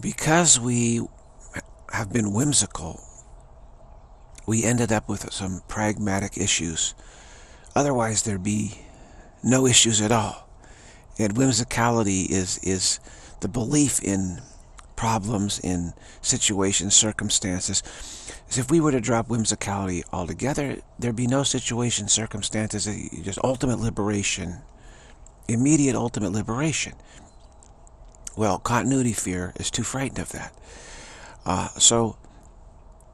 because we have been whimsical, we ended up with some pragmatic issues. Otherwise, there'd be no issues at all. And whimsicality is, is the belief in problems, in situations, circumstances. As if we were to drop whimsicality altogether, there'd be no situation, circumstances, just ultimate liberation, immediate ultimate liberation. Well, continuity fear is too frightened of that. Uh, so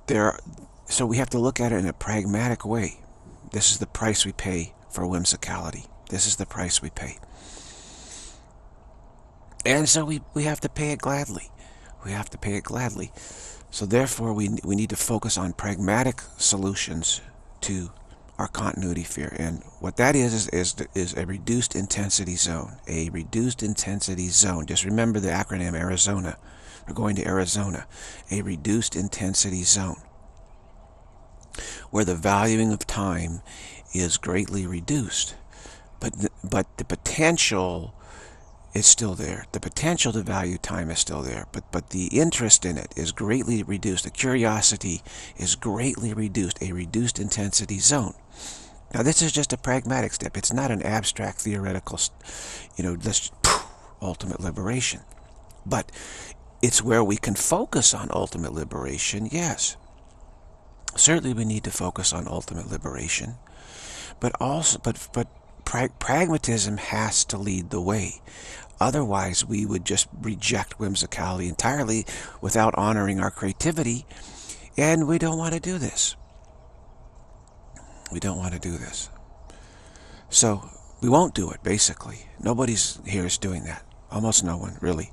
there, so we have to look at it in a pragmatic way. This is the price we pay for whimsicality. This is the price we pay. And so we, we have to pay it gladly. We have to pay it gladly. So therefore, we, we need to focus on pragmatic solutions to our continuity fear. And what that is, is, is, is a reduced intensity zone. A reduced intensity zone. Just remember the acronym Arizona. We're going to Arizona. A reduced intensity zone. Where the valuing of time is greatly reduced. But, but the potential is still there. The potential to value time is still there, but, but the interest in it is greatly reduced. The curiosity is greatly reduced, a reduced intensity zone. Now, this is just a pragmatic step. It's not an abstract theoretical, you know, this ultimate liberation. But it's where we can focus on ultimate liberation, yes. Certainly we need to focus on ultimate liberation. But also, but, but pragmatism has to lead the way. Otherwise, we would just reject whimsicality entirely without honoring our creativity. And we don't want to do this. We don't want to do this. So we won't do it, basically. Nobody's here is doing that. Almost no one, really.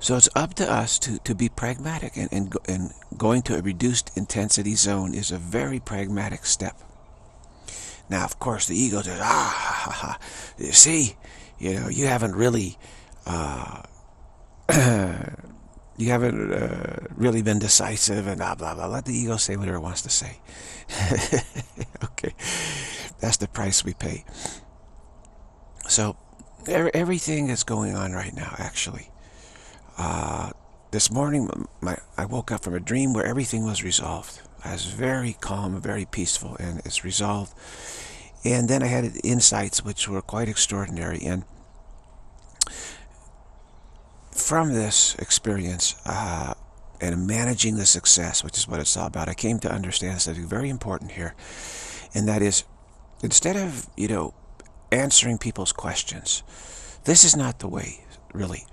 So it's up to us to, to be pragmatic. And, and, and going to a reduced intensity zone is a very pragmatic step. Now, of course, the ego says, ah, ha, ha, you see, you know, you haven't really, uh, you haven't uh, really been decisive and blah, blah, blah. Let the ego say whatever it wants to say. okay, that's the price we pay. So, everything is going on right now, actually. Uh, this morning, my, I woke up from a dream where everything was resolved. Was very calm, very peaceful, and it's resolved. And then I had insights which were quite extraordinary. And from this experience uh, and managing the success, which is what it's all about, I came to understand something very important here. And that is, instead of, you know, answering people's questions, this is not the way, really.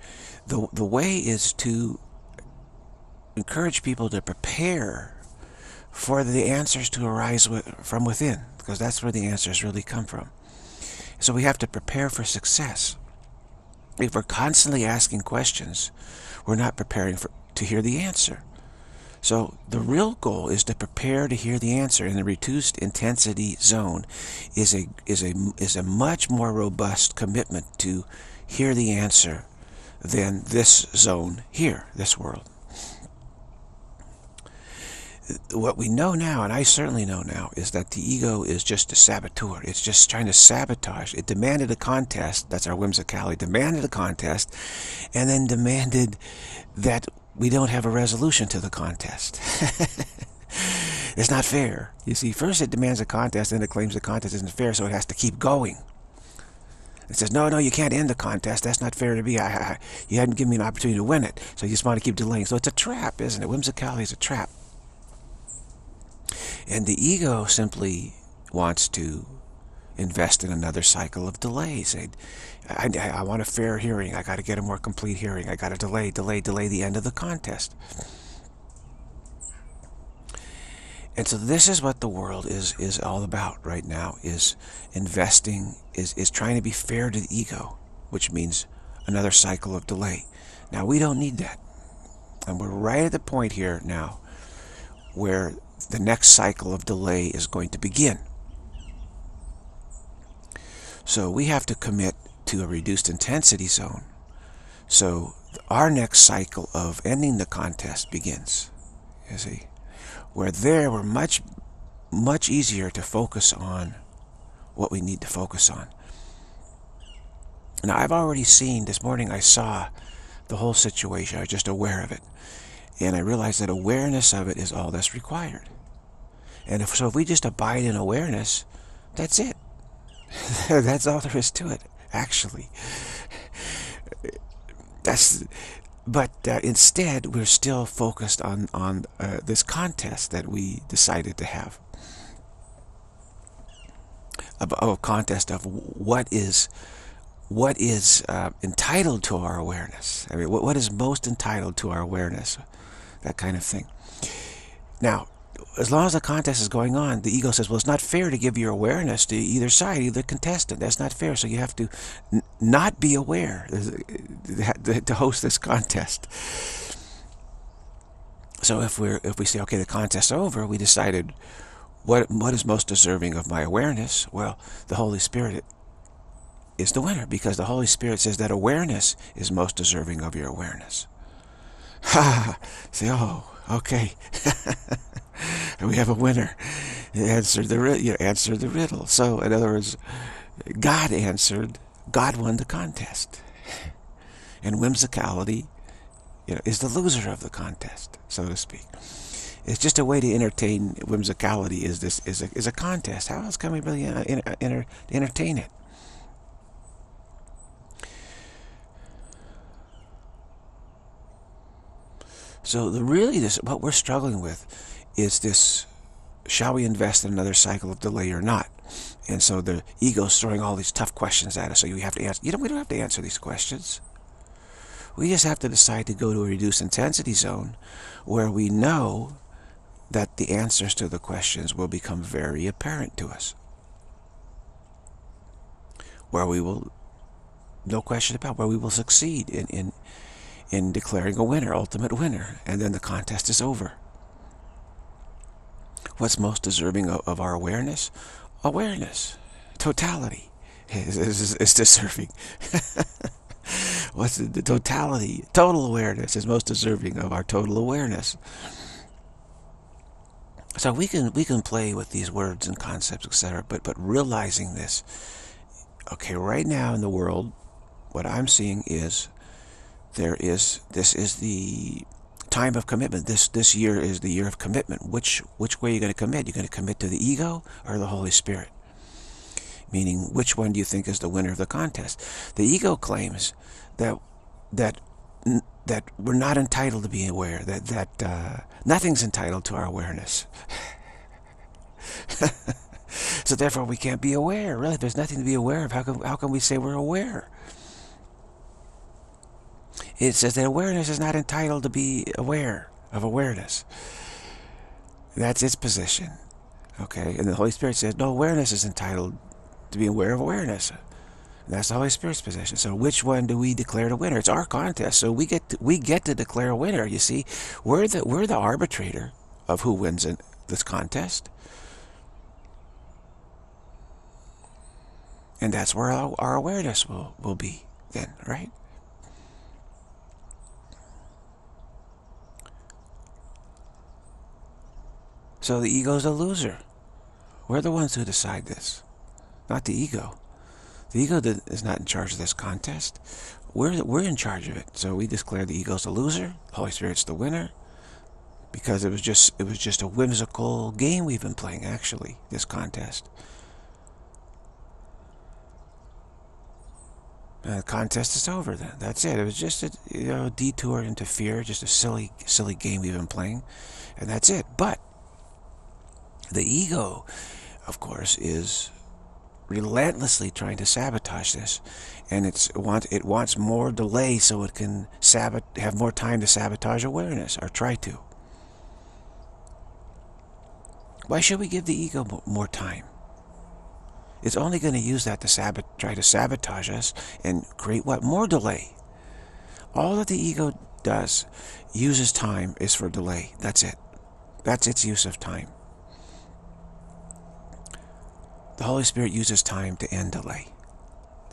The, the way is to encourage people to prepare for the answers to arise from within, because that's where the answers really come from. So we have to prepare for success. If we're constantly asking questions, we're not preparing for, to hear the answer. So the real goal is to prepare to hear the answer. And the reduced intensity zone is a is a is a much more robust commitment to hear the answer than this zone here, this world what we know now, and I certainly know now, is that the ego is just a saboteur. It's just trying to sabotage. It demanded a contest. That's our whimsicality. Demanded a contest, and then demanded that we don't have a resolution to the contest. it's not fair. You see, first it demands a contest, then it claims the contest isn't fair, so it has to keep going. It says, no, no, you can't end the contest. That's not fair to me. I, I, you hadn't given me an opportunity to win it. So you just want to keep delaying. So it's a trap, isn't it? Whimsicality is a trap. And the ego simply wants to invest in another cycle of delays. I, I, I want a fair hearing. I got to get a more complete hearing. I got to delay, delay, delay the end of the contest. And so this is what the world is is all about right now, is investing, is, is trying to be fair to the ego, which means another cycle of delay. Now, we don't need that. And we're right at the point here now where the next cycle of delay is going to begin. So we have to commit to a reduced intensity zone. So our next cycle of ending the contest begins. You see, where there we're much, much easier to focus on what we need to focus on. Now I've already seen, this morning I saw the whole situation. I was just aware of it. And I realize that awareness of it is all that's required. And if, so if we just abide in awareness, that's it. that's all there is to it, actually. That's, but uh, instead, we're still focused on, on uh, this contest that we decided to have. A, a contest of what is what is uh, entitled to our awareness. I mean, what, what is most entitled to our awareness? That kind of thing. Now, as long as the contest is going on, the ego says, well, it's not fair to give your awareness to either side, either contestant. That's not fair. So you have to not be aware uh, to host this contest. So if we're if we say, okay, the contest's over, we decided what what is most deserving of my awareness? Well, the Holy Spirit is the winner because the Holy Spirit says that awareness is most deserving of your awareness. Ha! Say, oh, okay. we have a winner. Answered the you answered the riddle. So, in other words, God answered. God won the contest, and whimsicality, you know, is the loser of the contest, so to speak. It's just a way to entertain whimsicality. Is this is a is a contest? How else can we really uh, enter, entertain it? So the really this what we're struggling with is this shall we invest in another cycle of delay or not? And so the ego's throwing all these tough questions at us. So you have to answer. You know, we don't have to answer these questions. We just have to decide to go to a reduced intensity zone where we know that the answers to the questions will become very apparent to us. Where we will, no question about, where we will succeed in, in, in declaring a winner, ultimate winner, and then the contest is over. What's most deserving of, of our awareness? Awareness, totality is, is, is deserving. What's the, the totality? Total awareness is most deserving of our total awareness. So we can we can play with these words and concepts, etc. But but realizing this, okay, right now in the world, what I'm seeing is there is this is the time of commitment. This this year is the year of commitment. Which which way are you going to commit? You're going to commit to the ego or the Holy Spirit? Meaning, which one do you think is the winner of the contest? The ego claims that that that we're not entitled to be aware. That that uh, nothing's entitled to our awareness. so therefore, we can't be aware. Really, there's nothing to be aware of. How can how can we say we're aware? It says that awareness is not entitled to be aware of awareness. That's its position. Okay, and the Holy Spirit says, no, awareness is entitled to be aware of awareness. And that's the Holy Spirit's position. So which one do we declare the winner? It's our contest. So we get to, we get to declare a winner. You see, we're the we're the arbitrator of who wins in this contest. And that's where our, our awareness will, will be then, right? So the ego's a loser. We're the ones who decide this, not the ego. The ego is not in charge of this contest. We're, we're in charge of it. So we declare the ego's the loser, the Holy Spirit's the winner, because it was just it was just a whimsical game we've been playing, actually, this contest. And the contest is over then. That's it. It was just a you know detour into fear, just a silly silly game we've been playing, and that's it. But the ego, of course, is relentlessly trying to sabotage this. And it's want, it wants more delay so it can sabot have more time to sabotage awareness, or try to. Why should we give the ego more time? It's only going to use that to sabot try to sabotage us and create what? More delay. All that the ego does, uses time, is for delay. That's it. That's its use of time. The Holy Spirit uses time to end delay.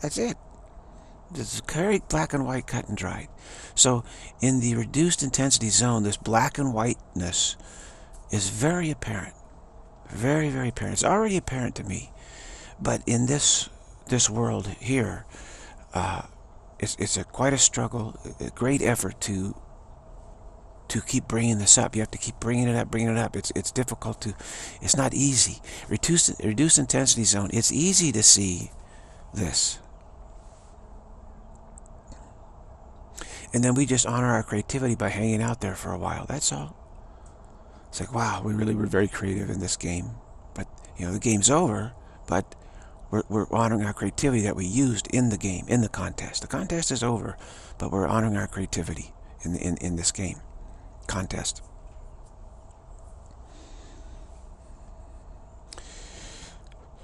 That's it. It's very black and white, cut and dried. So in the reduced intensity zone, this black and whiteness is very apparent. Very, very apparent. It's already apparent to me. But in this this world here, uh, it's, it's a quite a struggle, a great effort to to keep bringing this up. You have to keep bringing it up, bringing it up. It's it's difficult to, it's not easy. Reduce reduced intensity zone, it's easy to see this. And then we just honor our creativity by hanging out there for a while. That's all. It's like, wow, we really were very creative in this game. But, you know, the game's over, but we're, we're honoring our creativity that we used in the game, in the contest. The contest is over, but we're honoring our creativity in, in, in this game contest.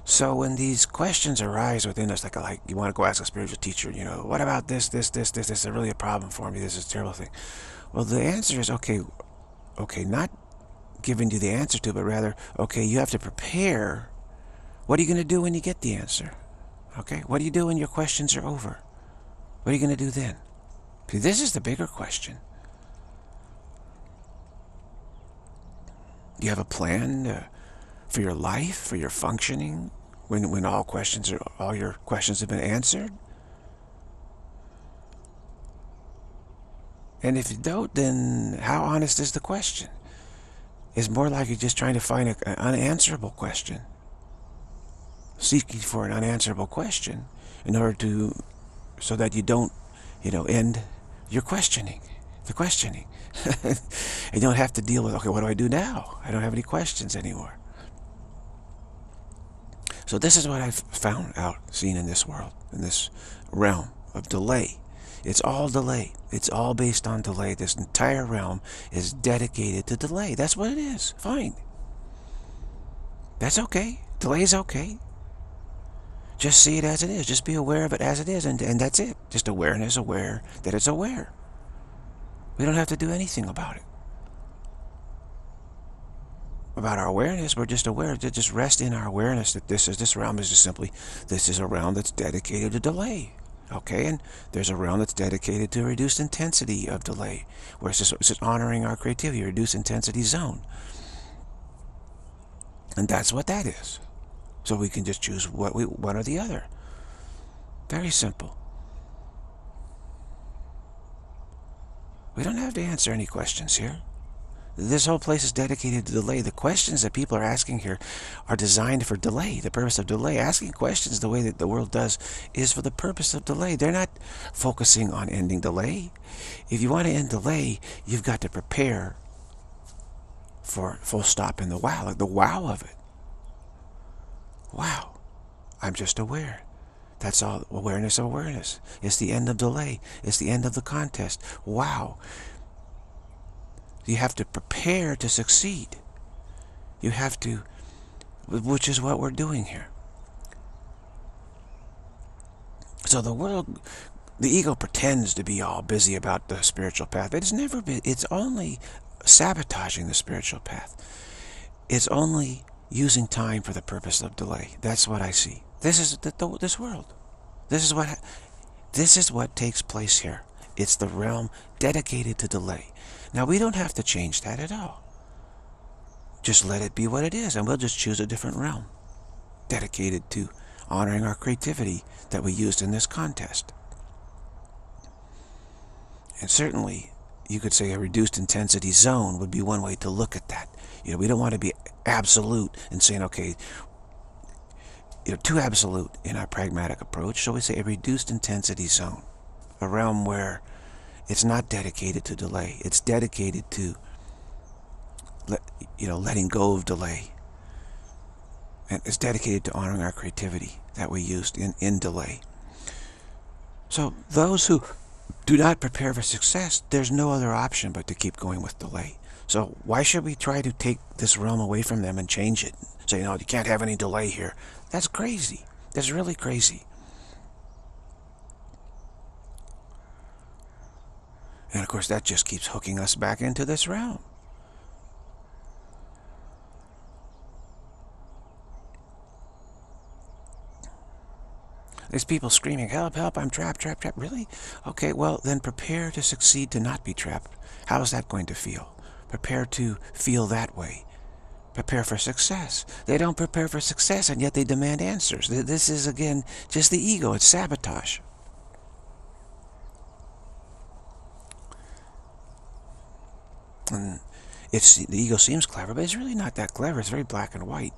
So when these questions arise within us, like like you want to go ask a spiritual teacher, you know, what about this, this, this, this, this is really a problem for me, this is a terrible thing. Well, the answer is, okay, okay, not giving you the answer to, but rather, okay, you have to prepare. What are you going to do when you get the answer? Okay, what do you do when your questions are over? What are you going to do then? See, this is the bigger question. Do you have a plan uh, for your life, for your functioning, when when all questions are all your questions have been answered? And if you don't, then how honest is the question? It's more like you're just trying to find a, an unanswerable question. Seeking for an unanswerable question in order to, so that you don't, you know, end your questioning, the questioning. you don't have to deal with, okay, what do I do now? I don't have any questions anymore. So this is what I've found out, seen in this world, in this realm of delay. It's all delay. It's all based on delay. This entire realm is dedicated to delay. That's what it is. Fine. That's okay. Delay is okay. Just see it as it is. Just be aware of it as it is. And, and that's it. Just awareness, aware that it's aware. We don't have to do anything about it. About our awareness, we're just aware to just rest in our awareness that this is this realm is just simply this is a realm that's dedicated to delay. Okay, and there's a realm that's dedicated to reduced intensity of delay, where it's just, it's just honoring our creativity, reduced intensity zone. And that's what that is. So we can just choose what we one or the other. Very simple. We don't have to answer any questions here. This whole place is dedicated to delay. The questions that people are asking here are designed for delay, the purpose of delay. Asking questions the way that the world does is for the purpose of delay. They're not focusing on ending delay. If you want to end delay, you've got to prepare for full stop in the wow, like the wow of it. Wow, I'm just aware. That's all awareness of awareness. It's the end of delay. It's the end of the contest. Wow. You have to prepare to succeed. You have to, which is what we're doing here. So the world, the ego pretends to be all busy about the spiritual path. It's never been, it's only sabotaging the spiritual path. It's only using time for the purpose of delay. That's what I see. This is the, the, this world. This is what this is what takes place here. It's the realm dedicated to delay. Now we don't have to change that at all. Just let it be what it is, and we'll just choose a different realm dedicated to honoring our creativity that we used in this contest. And certainly, you could say a reduced intensity zone would be one way to look at that. You know, we don't want to be absolute in saying, okay, you know, too absolute in our pragmatic approach, shall we say a reduced intensity zone, a realm where it's not dedicated to delay. It's dedicated to, let, you know, letting go of delay. And it's dedicated to honoring our creativity that we used in, in delay. So those who do not prepare for success, there's no other option but to keep going with delay. So why should we try to take this realm away from them and change it? Say, no, you can't have any delay here. That's crazy. That's really crazy. And of course, that just keeps hooking us back into this realm. There's people screaming, help, help, I'm trapped, trapped, trapped. Really? Okay, well, then prepare to succeed to not be trapped. How's that going to feel? Prepare to feel that way prepare for success. They don't prepare for success, and yet they demand answers. This is, again, just the ego. It's sabotage. And it's, the ego seems clever, but it's really not that clever. It's very black and white.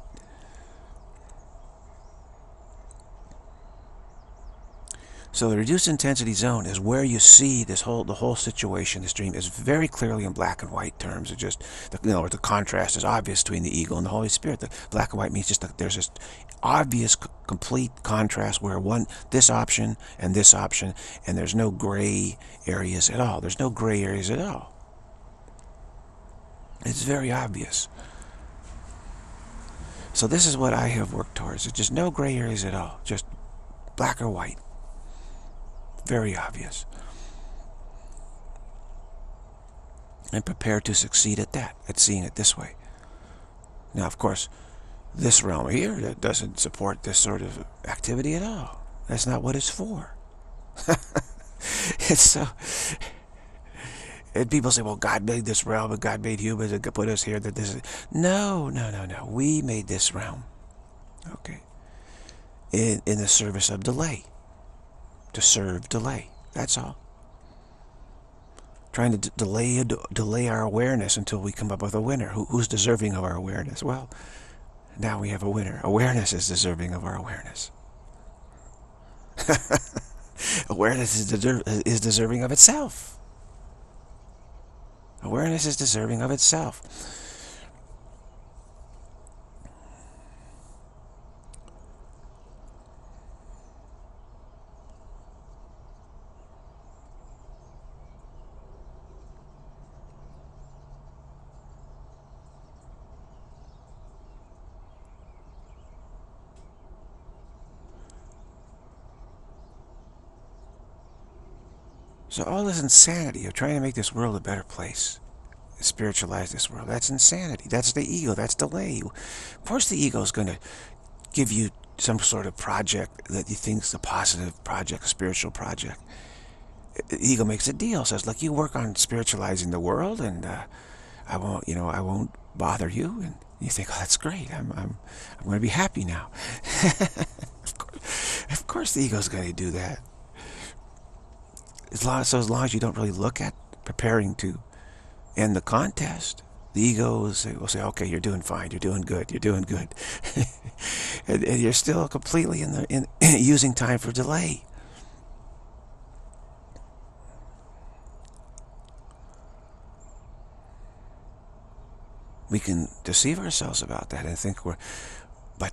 So the reduced intensity zone is where you see this whole the whole situation, this dream is very clearly in black and white terms. It just the, you know the contrast is obvious between the ego and the Holy Spirit. The black and white means just that there's this obvious complete contrast where one this option and this option, and there's no gray areas at all. There's no gray areas at all. It's very obvious. So this is what I have worked towards. It's just no gray areas at all. Just black or white. Very obvious. And prepare to succeed at that, at seeing it this way. Now, of course, this realm here that doesn't support this sort of activity at all. That's not what it's for. it's so... And people say, well, God made this realm, and God made humans, and put us here. That this is... No, no, no, no. We made this realm. Okay. In, in the service of delay to serve delay. That's all. Trying to delay delay our awareness until we come up with a winner. Who, who's deserving of our awareness? Well, now we have a winner. Awareness is deserving of our awareness. awareness is, is deserving of itself. Awareness is deserving of itself. So all this insanity of trying to make this world a better place, spiritualize this world, that's insanity. That's the ego. That's delay. Of course the ego is going to give you some sort of project that you think is a positive project, a spiritual project. The ego makes a deal, says, look, you work on spiritualizing the world and uh, I won't, you know, I won't bother you. And you think, oh, that's great. I'm, I'm, I'm going to be happy now. of, course, of course the ego's going to do that as long, so as long as you don't really look at preparing to end the contest, the ego will say, will say okay, you're doing fine, you're doing good, you're doing good. and, and, you're still completely in the in using time for delay. We can deceive ourselves about that and think we're, but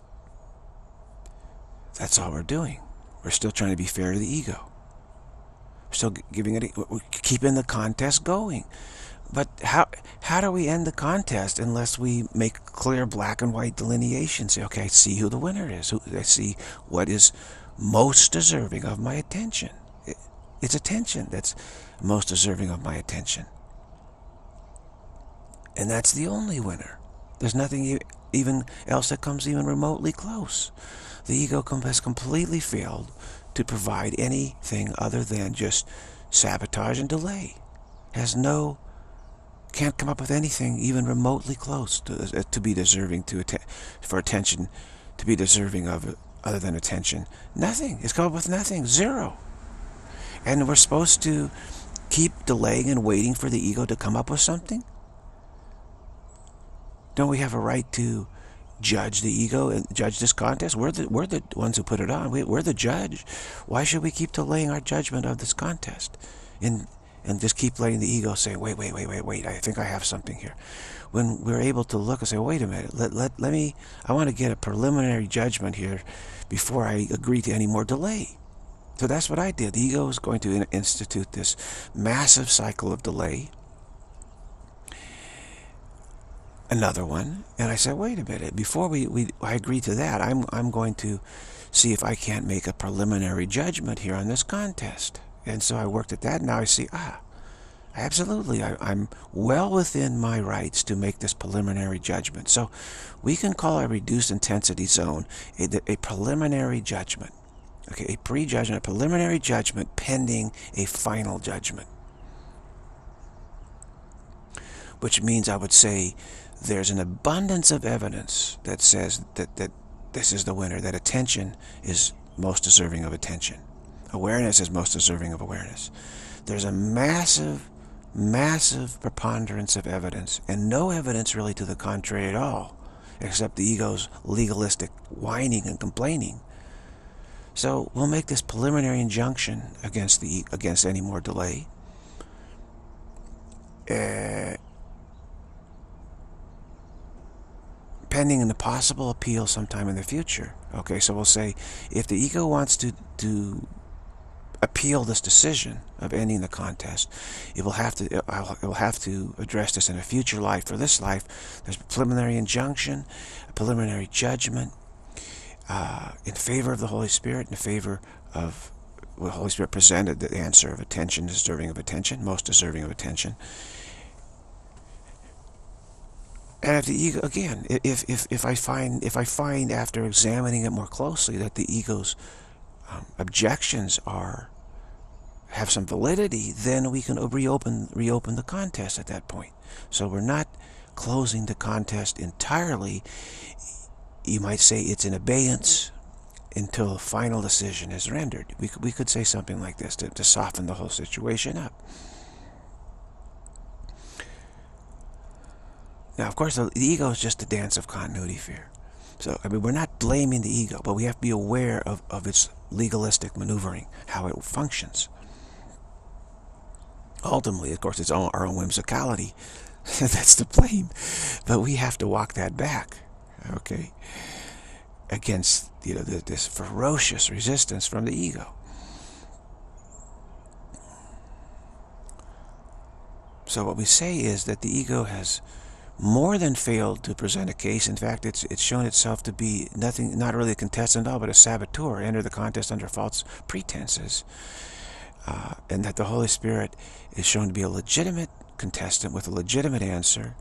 that's all we're doing. We're still trying to be fair to the ego still giving it, keeping the contest going. But how how do we end the contest unless we make clear black and white delineation? Say, okay, I see who the winner is. I see what is most deserving of my attention. It's attention that's most deserving of my attention. And that's the only winner. There's nothing even else that comes even remotely close. The ego has completely failed to provide anything other than just sabotage and delay. Has no, can't come up with anything even remotely close to, uh, to be deserving to for attention, to be deserving of other than attention. Nothing. It's come up with nothing. Zero. And we're supposed to keep delaying and waiting for the ego to come up with something? Don't we have a right to judge the ego and judge this contest. We're the, we're the ones who put it on. We, we're the judge. Why should we keep delaying our judgment of this contest? And, and just keep letting the ego say, wait, wait, wait, wait, wait, I think I have something here. When we're able to look and say, wait a minute, let, let, let me, I want to get a preliminary judgment here before I agree to any more delay. So that's what I did. The ego is going to institute this massive cycle of delay another one. And I said, wait a minute, before we, we I agree to that, I'm, I'm going to see if I can't make a preliminary judgment here on this contest. And so I worked at that, and now I see, ah, absolutely, I, I'm well within my rights to make this preliminary judgment. So we can call a reduced intensity zone a, a preliminary judgment. Okay, a pre-judgment, a preliminary judgment pending a final judgment. Which means I would say there's an abundance of evidence that says that, that this is the winner, that attention is most deserving of attention. Awareness is most deserving of awareness. There's a massive massive preponderance of evidence and no evidence really to the contrary at all except the ego's legalistic whining and complaining so we'll make this preliminary injunction against the against any more delay uh, pending in the possible appeal sometime in the future okay so we'll say if the ego wants to to appeal this decision of ending the contest. It will have to it will have to address this in a future life. For this life, there's a preliminary injunction, a preliminary judgment uh, in favor of the Holy Spirit, in favor of the Holy Spirit presented, the answer of attention, deserving of attention, most deserving of attention. And if the ego, again, if, if, if I find if I find after examining it more closely that the ego's um, objections are have some validity, then we can reopen reopen the contest at that point. So we're not closing the contest entirely. You might say it's in abeyance until a final decision is rendered. We we could say something like this to, to soften the whole situation up. Now, of course, the, ego is just a dance of continuity fear. So, I mean, we're not blaming the ego, but we have to be aware of, of its legalistic maneuvering, how it functions. Ultimately, of course, it's all our own whimsicality that's the blame. But we have to walk that back, okay, against you know this ferocious resistance from the ego. So what we say is that the ego has more than failed to present a case. In fact, it's it's shown itself to be nothing, not really a contestant at all, but a saboteur, enter the contest under false pretenses. Uh, and that the Holy Spirit is shown to be a legitimate contestant with a legitimate answer.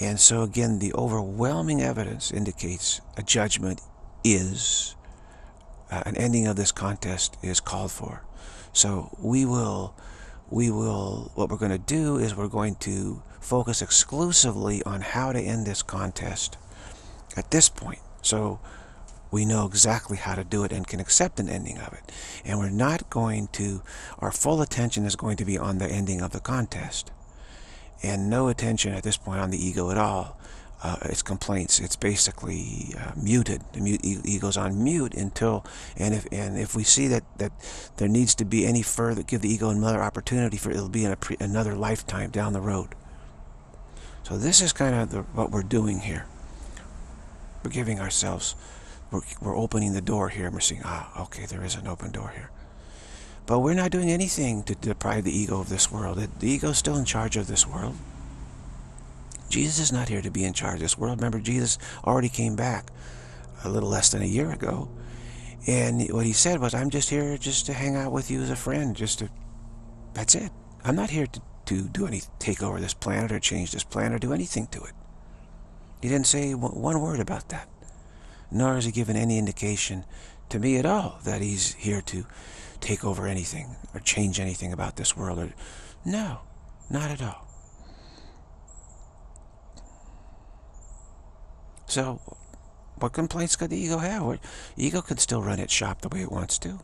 And so again, the overwhelming evidence indicates a judgment is, uh, an ending of this contest is called for. So we will, we will, what we're going to do is we're going to focus exclusively on how to end this contest at this point. So we know exactly how to do it and can accept an ending of it. And we're not going to, our full attention is going to be on the ending of the contest. And no attention at this point on the ego at all. Uh, its complaints, it's basically uh, muted. The mute, ego's on mute until, and if and if we see that that there needs to be any further, give the ego another opportunity for it'll be in pre, another lifetime down the road. So this is kind of the, what we're doing here. We're giving ourselves, we're, we're opening the door here and we're saying, ah, okay, there is an open door here. But we're not doing anything to deprive the ego of this world. The ego is still in charge of this world. Jesus is not here to be in charge of this world. Remember, Jesus already came back a little less than a year ago. And what he said was, I'm just here just to hang out with you as a friend. Just to, that's it. I'm not here to to do any take over this planet or change this planet or do anything to it. He didn't say one word about that. Nor has he given any indication to me at all that he's here to take over anything or change anything about this world. Or, no, not at all. So, what complaints could the ego have? Ego can still run its shop the way it wants to.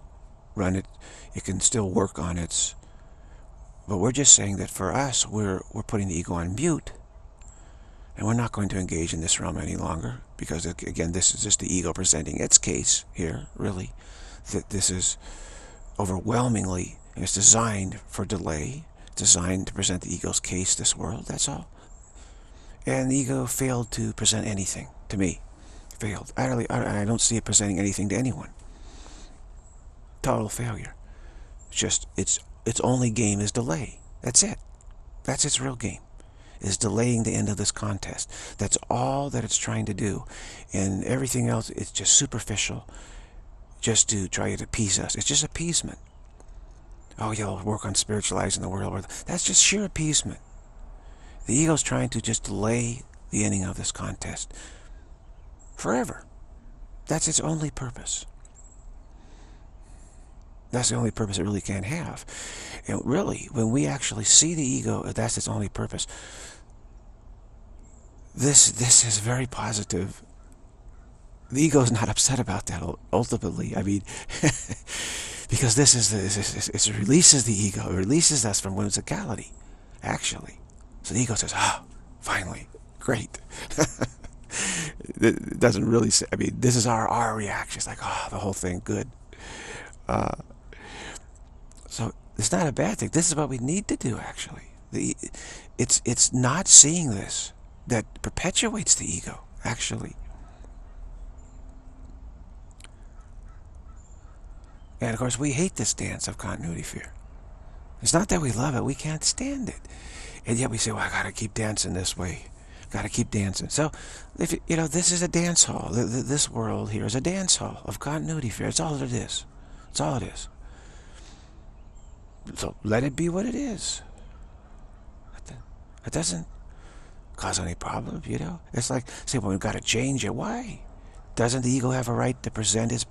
Run it, it can still work on its but we're just saying that for us, we're, we're putting the ego on mute. And we're not going to engage in this realm any longer. Because, again, this is just the ego presenting its case here, really. That this is overwhelmingly, and it's designed for delay. Designed to present the ego's case, this world, that's all. And the ego failed to present anything to me. Failed. I, really, I, I don't see it presenting anything to anyone. Total failure. It's just, it's its only game is delay. That's it. That's its real game, is delaying the end of this contest. That's all that it's trying to do. And everything else, it's just superficial, just to try to appease us. It's just appeasement. Oh, you'll work on spiritualizing the world. That's just sheer appeasement. The ego's trying to just delay the ending of this contest forever. That's its only purpose. That's the only purpose it really can have. And really, when we actually see the ego, that's its only purpose. This this is very positive. The ego is not upset about that ultimately. I mean, because this is the, it releases the ego, it releases us from whimsicality. actually. So the ego says, ah, oh, finally, great. it doesn't really say, I mean, this is our, our reaction. It's like, oh, the whole thing, good. Uh, so it's not a bad thing. This is what we need to do, actually. The, it's, it's not seeing this that perpetuates the ego, actually. And of course, we hate this dance of continuity fear. It's not that we love it, we can't stand it. And yet we say, well, I gotta keep dancing this way. Gotta keep dancing. So, if you know, this is a dance hall. This world here is a dance hall of continuity fear. It's all it is. It's all it is. So let it be what it is. It doesn't cause any problem, you know? It's like, say, well, we've got to change it. Why? Doesn't the ego have a right to present his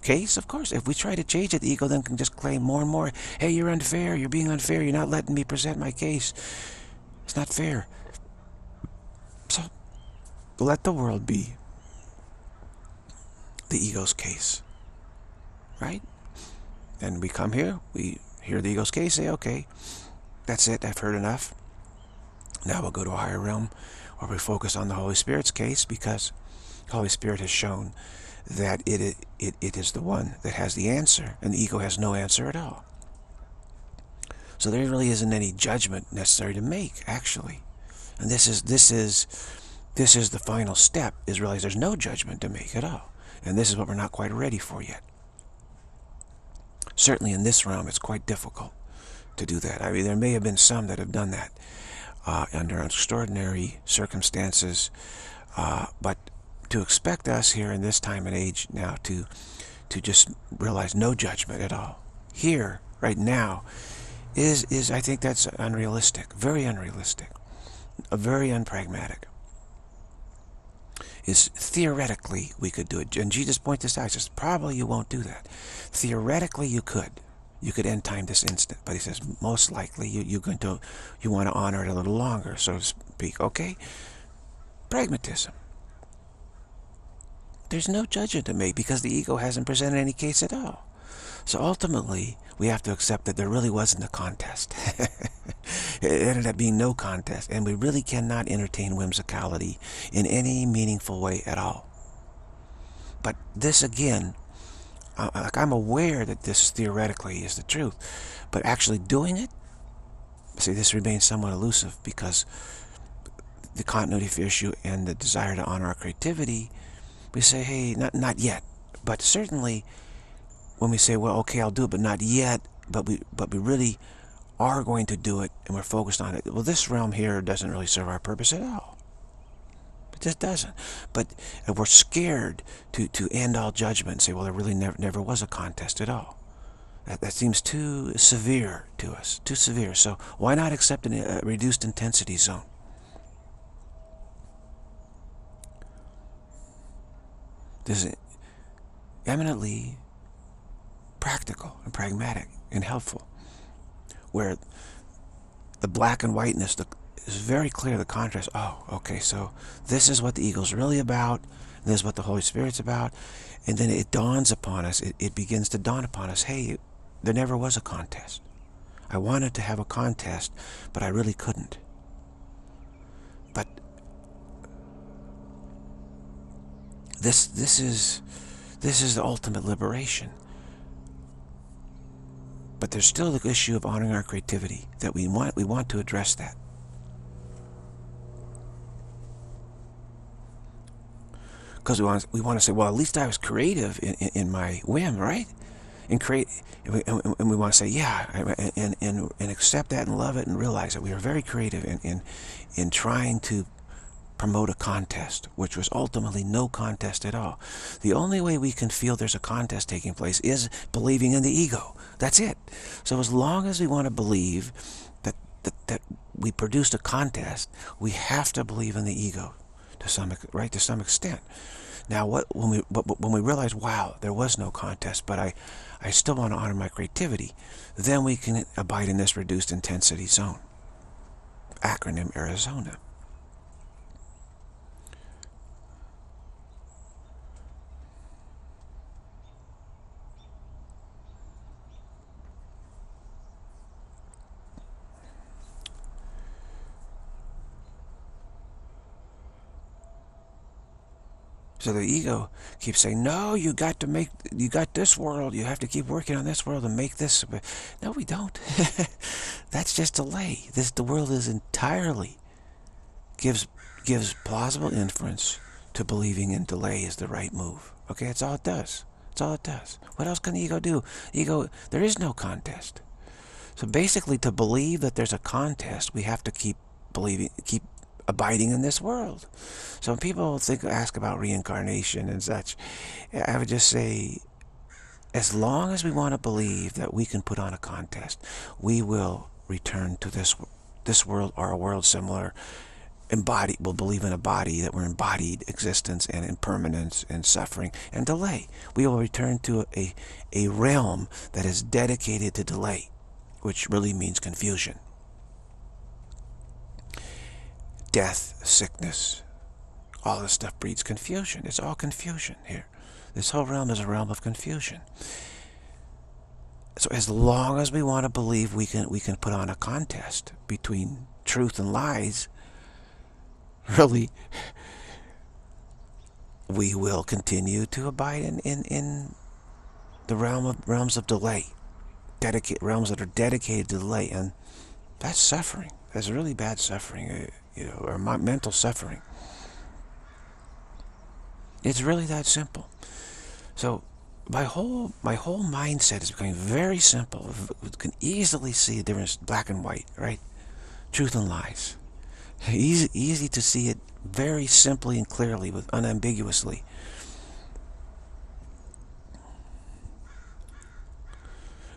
case? Of course. If we try to change it, the ego then can just claim more and more, hey, you're unfair, you're being unfair, you're not letting me present my case. It's not fair. So, let the world be the ego's case. Right? And we come here, we hear the ego's case, say, okay, that's it, I've heard enough. Now we'll go to a higher realm where we focus on the Holy Spirit's case because the Holy Spirit has shown that it, it, it is the one that has the answer, and the ego has no answer at all. So there really isn't any judgment necessary to make, actually. And this is this is this is the final step, is realize there's no judgment to make at all. And this is what we're not quite ready for yet. Certainly in this realm, it's quite difficult to do that. I mean, there may have been some that have done that uh, under extraordinary circumstances, uh, but to expect us here in this time and age now to to just realize no judgment at all here right now is is I think that's unrealistic very unrealistic very unpragmatic is theoretically we could do it. And Jesus pointed this out. He says probably you won't do that. Theoretically you could. You could end time this instant. But he says most likely you, you're going to you want to honor it a little longer so to speak. Okay? Pragmatism. There's no judgment to make because the ego hasn't presented any case at all. So ultimately, we have to accept that there really wasn't a contest. it ended up being no contest, and we really cannot entertain whimsicality in any meaningful way at all. But this again, uh, like I'm aware that this theoretically is the truth, but actually doing it, see, this remains somewhat elusive because the continuity issue and the desire to honor our creativity we say, hey, not, not yet. But certainly when we say, well, okay, I'll do it, but not yet, but we, but we really are going to do it and we're focused on it. Well, this realm here doesn't really serve our purpose at all. It just doesn't. But we're scared to, to end all judgment and say, well, there really never, never was a contest at all. That, that seems too severe to us, too severe. So why not accept a reduced intensity zone? This is eminently practical and pragmatic and helpful. Where the black and whiteness the, is very clear, the contrast. Oh, okay, so this is what the ego's really about. This is what the Holy Spirit's about. And then it dawns upon us, it, it begins to dawn upon us, hey, there never was a contest. I wanted to have a contest, but I really couldn't. But This this is this is the ultimate liberation. But there's still the issue of honoring our creativity that we want we want to address that. Because we want we want to say, well, at least I was creative in, in, in my whim, right? And create, and we, and we, want to say, yeah, and, and and accept that and love it and realize that we are very creative in in in trying to promote a contest, which was ultimately no contest at all. The only way we can feel there's a contest taking place is believing in the ego. That's it. So as long as we want to believe that, that, that we produced a contest, we have to believe in the ego to some right to some extent. Now, what when we when we realize, wow, there was no contest, but I, I still want to honor my creativity, then we can abide in this reduced intensity zone. Acronym Arizona. So the ego keeps saying, no, you got to make, you got this world. You have to keep working on this world and make this. No, we don't. That's just delay. This, the world is entirely, gives, gives plausible inference to believing in delay is the right move. Okay, that's all it does. That's all it does. What else can the ego do? ego, there is no contest. So basically, to believe that there's a contest, we have to keep believing, keep abiding in this world. So when people think, ask about reincarnation and such, I would just say, as long as we want to believe that we can put on a contest, we will return to this this world or a world similar embodied will believe in a body that we're embodied existence and impermanence and suffering and delay we will return to a a realm that is dedicated to delay which really means confusion death, sickness, all this stuff breeds confusion. It's all confusion here. This whole realm is a realm of confusion. So as long as we want to believe we can we can put on a contest between truth and lies, really we will continue to abide in, in, in the realm of realms of delay. Dedicate realms that are dedicated to delay and that's suffering. That's really bad suffering uh, you know, or mental suffering. It's really that simple. So my whole my whole mindset is becoming very simple. We can easily see the difference black and white, right? Truth and lies. Easy easy to see it very simply and clearly, with unambiguously.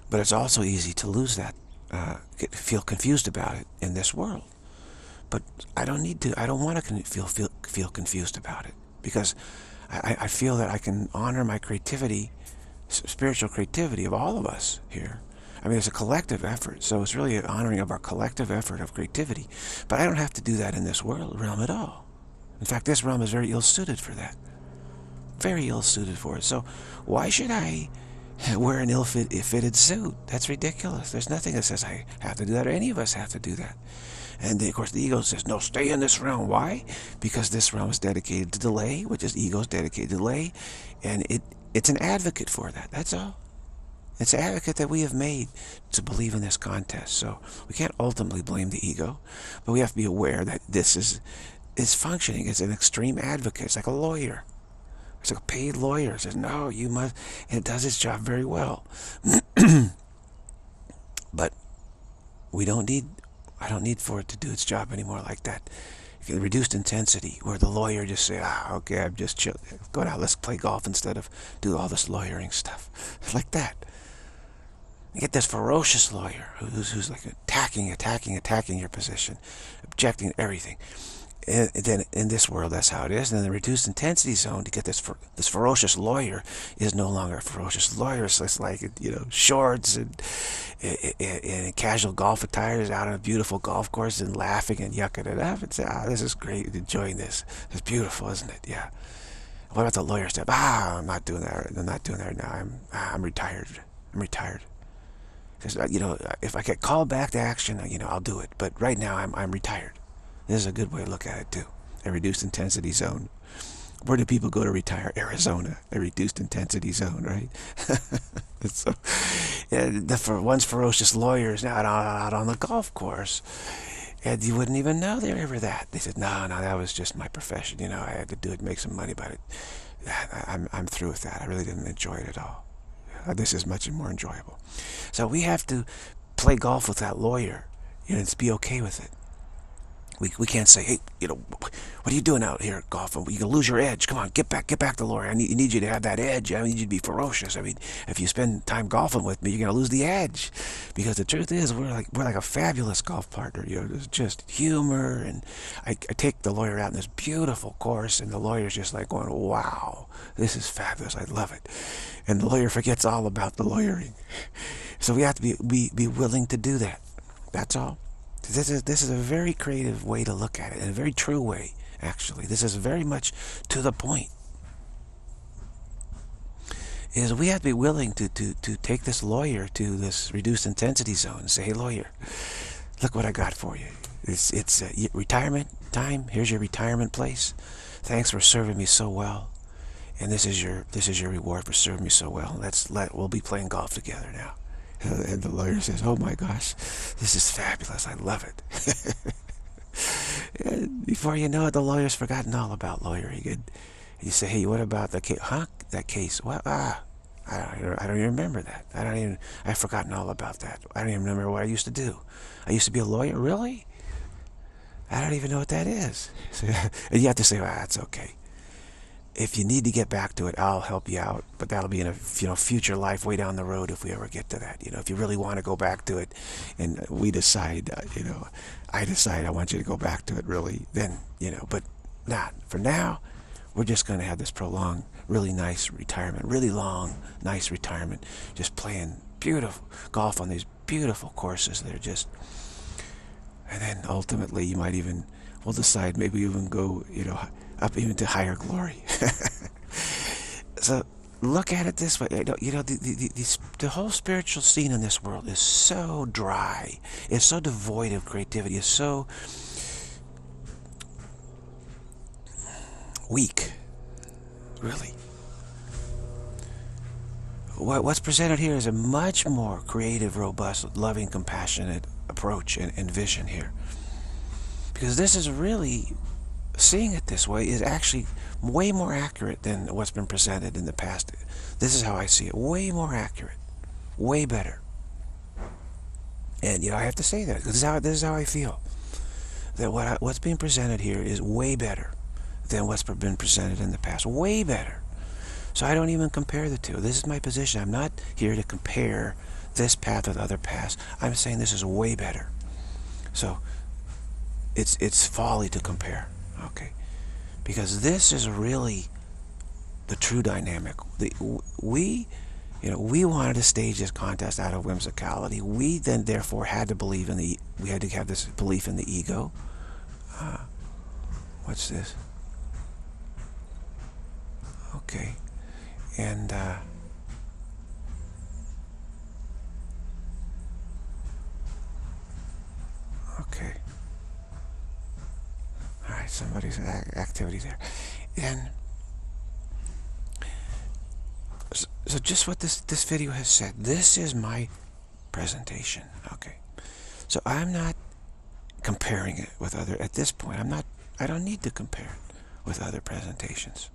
But it's also easy to lose that, uh, get, feel confused about it in this world. But I don't need to, I don't want to feel, feel, feel confused about it because I, I feel that I can honor my creativity, spiritual creativity of all of us here. I mean, it's a collective effort, so it's really an honoring of our collective effort of creativity. But I don't have to do that in this world realm at all. In fact, this realm is very ill-suited for that. Very ill-suited for it. So why should I wear an ill-fitted suit? That's ridiculous. There's nothing that says I have to do that, or any of us have to do that. And of course, the ego says, no, stay in this realm. Why? Because this realm is dedicated to delay, which is ego's dedicated to delay. And it it's an advocate for that. That's all. It's an advocate that we have made to believe in this contest. So we can't ultimately blame the ego, but we have to be aware that this is is functioning as an extreme advocate. It's like a lawyer. It's like a paid lawyer. It says, no, you must, and it does its job very well. but we don't need I don't need for it to do its job anymore like that. Reduced intensity, where the lawyer just say, ah, okay, I'm just chill. Go out, let's play golf instead of do all this lawyering stuff. like that. You get this ferocious lawyer who's, who's like attacking, attacking, attacking your position, objecting to everything and then in this world, that's how it is. And in the reduced intensity zone, to get this this ferocious lawyer is no longer a ferocious lawyer. So it's like you know shorts and, and, and casual golf attire is out on a beautiful golf course and laughing and yucking it up and say, "Ah, this is great, enjoying this. It's beautiful, isn't it? Yeah." What about the lawyer stuff? Ah, I'm not doing that. I'm not doing that right now. I'm I'm retired. I'm retired. Because uh, you know, if I get called back to action, you know, I'll do it. But right now, I'm I'm retired. This is a good way to look at it too. A reduced intensity zone. Where do people go to retire? Arizona, a reduced intensity zone, right? so, yeah, the for once ferocious lawyers out on, out on the golf course, and you wouldn't even know they were ever that. They said, no, no, that was just my profession. You know, I had to do it, make some money, but it, I'm, I'm through with that. I really didn't enjoy it at all. Uh, this is much more enjoyable. So we have to play golf with that lawyer, and be okay with it. We, we can't say, hey, you know, what are you doing out here golfing? You're to lose your edge. Come on, get back, get back to Lori. I need, I need you to have that edge. I need you to be ferocious. I mean, if you spend time golfing with me, you're going to lose the edge. Because the truth is, we're like we're like a fabulous golf partner. You know, there's just humor. And I, I take the lawyer out in this beautiful course, and the lawyer's just like going, wow, this is fabulous. I love it. And the lawyer forgets all about the lawyering. So we have to be, be, be willing to do that. That's all. This is, this is a very creative way to look at it, and a very true way, actually. This is very much to the point. Is we have to be willing to, to, to take this lawyer to this reduced intensity zone and say, hey, lawyer, look what I got for you. It's, it's uh, retirement time. Here's your retirement place. Thanks for serving me so well. and this is your this is your reward for serving me so well. Let's let we'll be playing golf together now. And the lawyer says, "Oh my gosh, this is fabulous. I love it." and before you know it, the lawyer's forgotten all about lawyering. And you say, "Hey, what about the case? Huh? That case? What? Ah, I don't, I don't even remember that. I don't even. I've forgotten all about that. I don't even remember what I used to do. I used to be a lawyer. Really? I don't even know what that is. And you have to say, well, that's okay if you need to get back to it, I'll help you out. But that'll be in a you know future life way down the road if we ever get to that. You know, if you really want to go back to it, and we decide, uh, you know, I decide I want you to go back to it. Really, then you know, but not for now. We're just going to have this prolonged, really nice retirement, really long, nice retirement, just playing beautiful golf on these beautiful courses. They're just, and then ultimately you might even, we'll decide maybe even go, you know up even to higher glory. so look at it this way. You know, the, the, the, the, whole spiritual scene in this world is so dry. It's so devoid of creativity. It's so weak, really. What, what's presented here is a much more creative, robust, loving, compassionate approach and, and vision here. Because this is really seeing it this way is actually way more accurate than what's been presented in the past. This is how I see it. Way more accurate. Way better. And, you know, I have to say that. This is how, this is how I feel. That what I, what's being presented here is way better than what's been presented in the past. Way better. So I don't even compare the two. This is my position. I'm not here to compare this path with other paths. I'm saying this is way better. So it's it's folly to compare. Okay. Because this is really the true dynamic. The, we, you know, we wanted to stage this contest out of whimsicality. We then therefore had to believe in the, we had to have this belief in the ego. Uh, what's this? Okay. And, uh, okay somebody's activity there. And so just what this, this video has said, this is my presentation, okay? So I'm not comparing it with other, at this point, I'm not, I don't need to compare it with other presentations.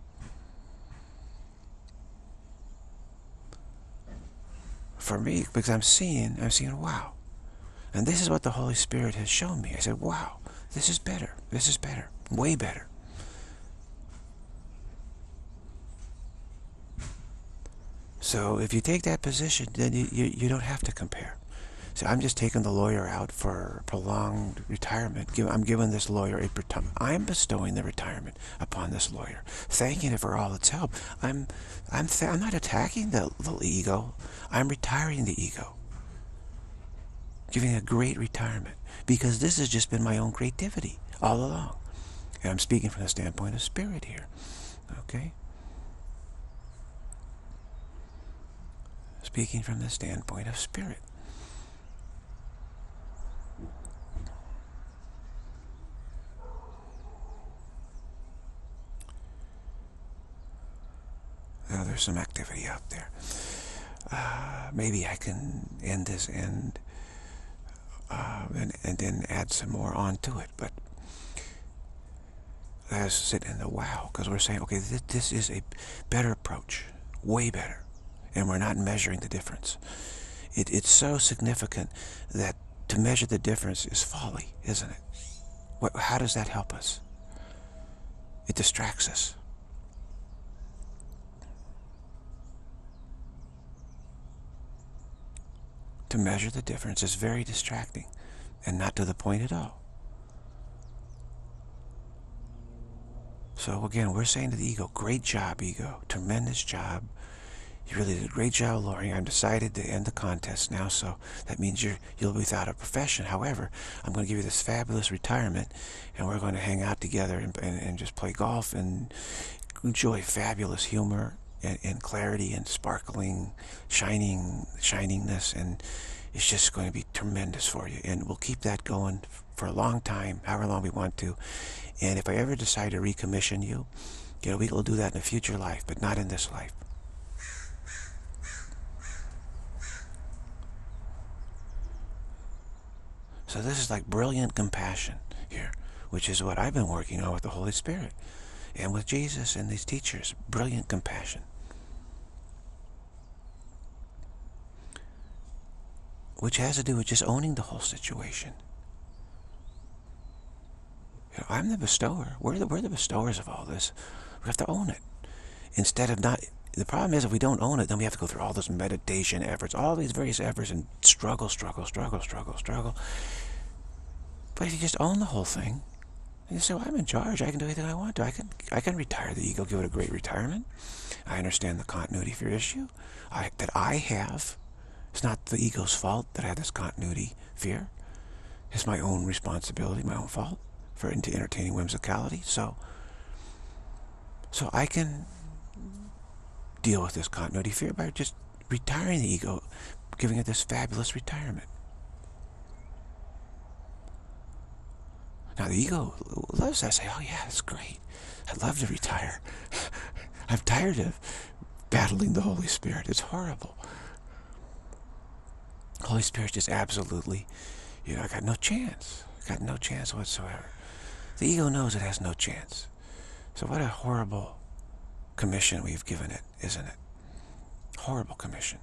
For me, because I'm seeing, I'm seeing, wow. And this is what the Holy Spirit has shown me. I said, wow, this is better. This is better. Way better. So if you take that position, then you, you, you don't have to compare. So I'm just taking the lawyer out for prolonged retirement. I'm giving this lawyer a I'm bestowing the retirement upon this lawyer, thanking it for all its help. I'm I'm I'm not attacking the, the ego. I'm retiring the ego, giving a great retirement because this has just been my own creativity all along. And I'm speaking from the standpoint of spirit here. Okay? Speaking from the standpoint of spirit. Now there's some activity out there. Uh, maybe I can end this end uh, and, and then add some more onto it. But let us sit in the wow, because we're saying, okay, this, this is a better approach, way better, and we're not measuring the difference. It, it's so significant that to measure the difference is folly, isn't it? What, how does that help us? It distracts us. To measure the difference is very distracting and not to the point at all. So again, we're saying to the ego, great job, ego. Tremendous job. You really did a great job, Lori. I've decided to end the contest now, so that means you're, you'll be without a profession. However, I'm going to give you this fabulous retirement, and we're going to hang out together and, and, and just play golf and enjoy fabulous humor and, and clarity and sparkling, shining, shiningness, and it's just going to be tremendous for you. And we'll keep that going for a long time, however long we want to. And if I ever decide to recommission you, You know, we will do that in a future life, but not in this life. So this is like brilliant compassion here, which is what I've been working on with the Holy Spirit and with Jesus and these teachers. Brilliant compassion. Which has to do with just owning the whole situation. You know, I'm the bestower. We're the, we're the bestowers of all this. We have to own it. Instead of not... The problem is if we don't own it, then we have to go through all this meditation efforts, all these various efforts, and struggle, struggle, struggle, struggle, struggle. But if you just own the whole thing, you say, well, I'm in charge. I can do anything I want to. I can, I can retire the ego, give it a great retirement. I understand the continuity fear issue I, that I have. It's not the ego's fault that I have this continuity fear. It's my own responsibility, my own fault for into entertaining whimsicality. So, so I can deal with this continuity fear by just retiring the ego, giving it this fabulous retirement. Now the ego loves that. I say, oh yeah, that's great. I'd love to retire. I'm tired of battling the Holy Spirit. It's horrible. Holy Spirit just absolutely, you know, I got no chance. I got no chance whatsoever. The ego knows it has no chance. So what a horrible commission we've given it, isn't it? Horrible commission.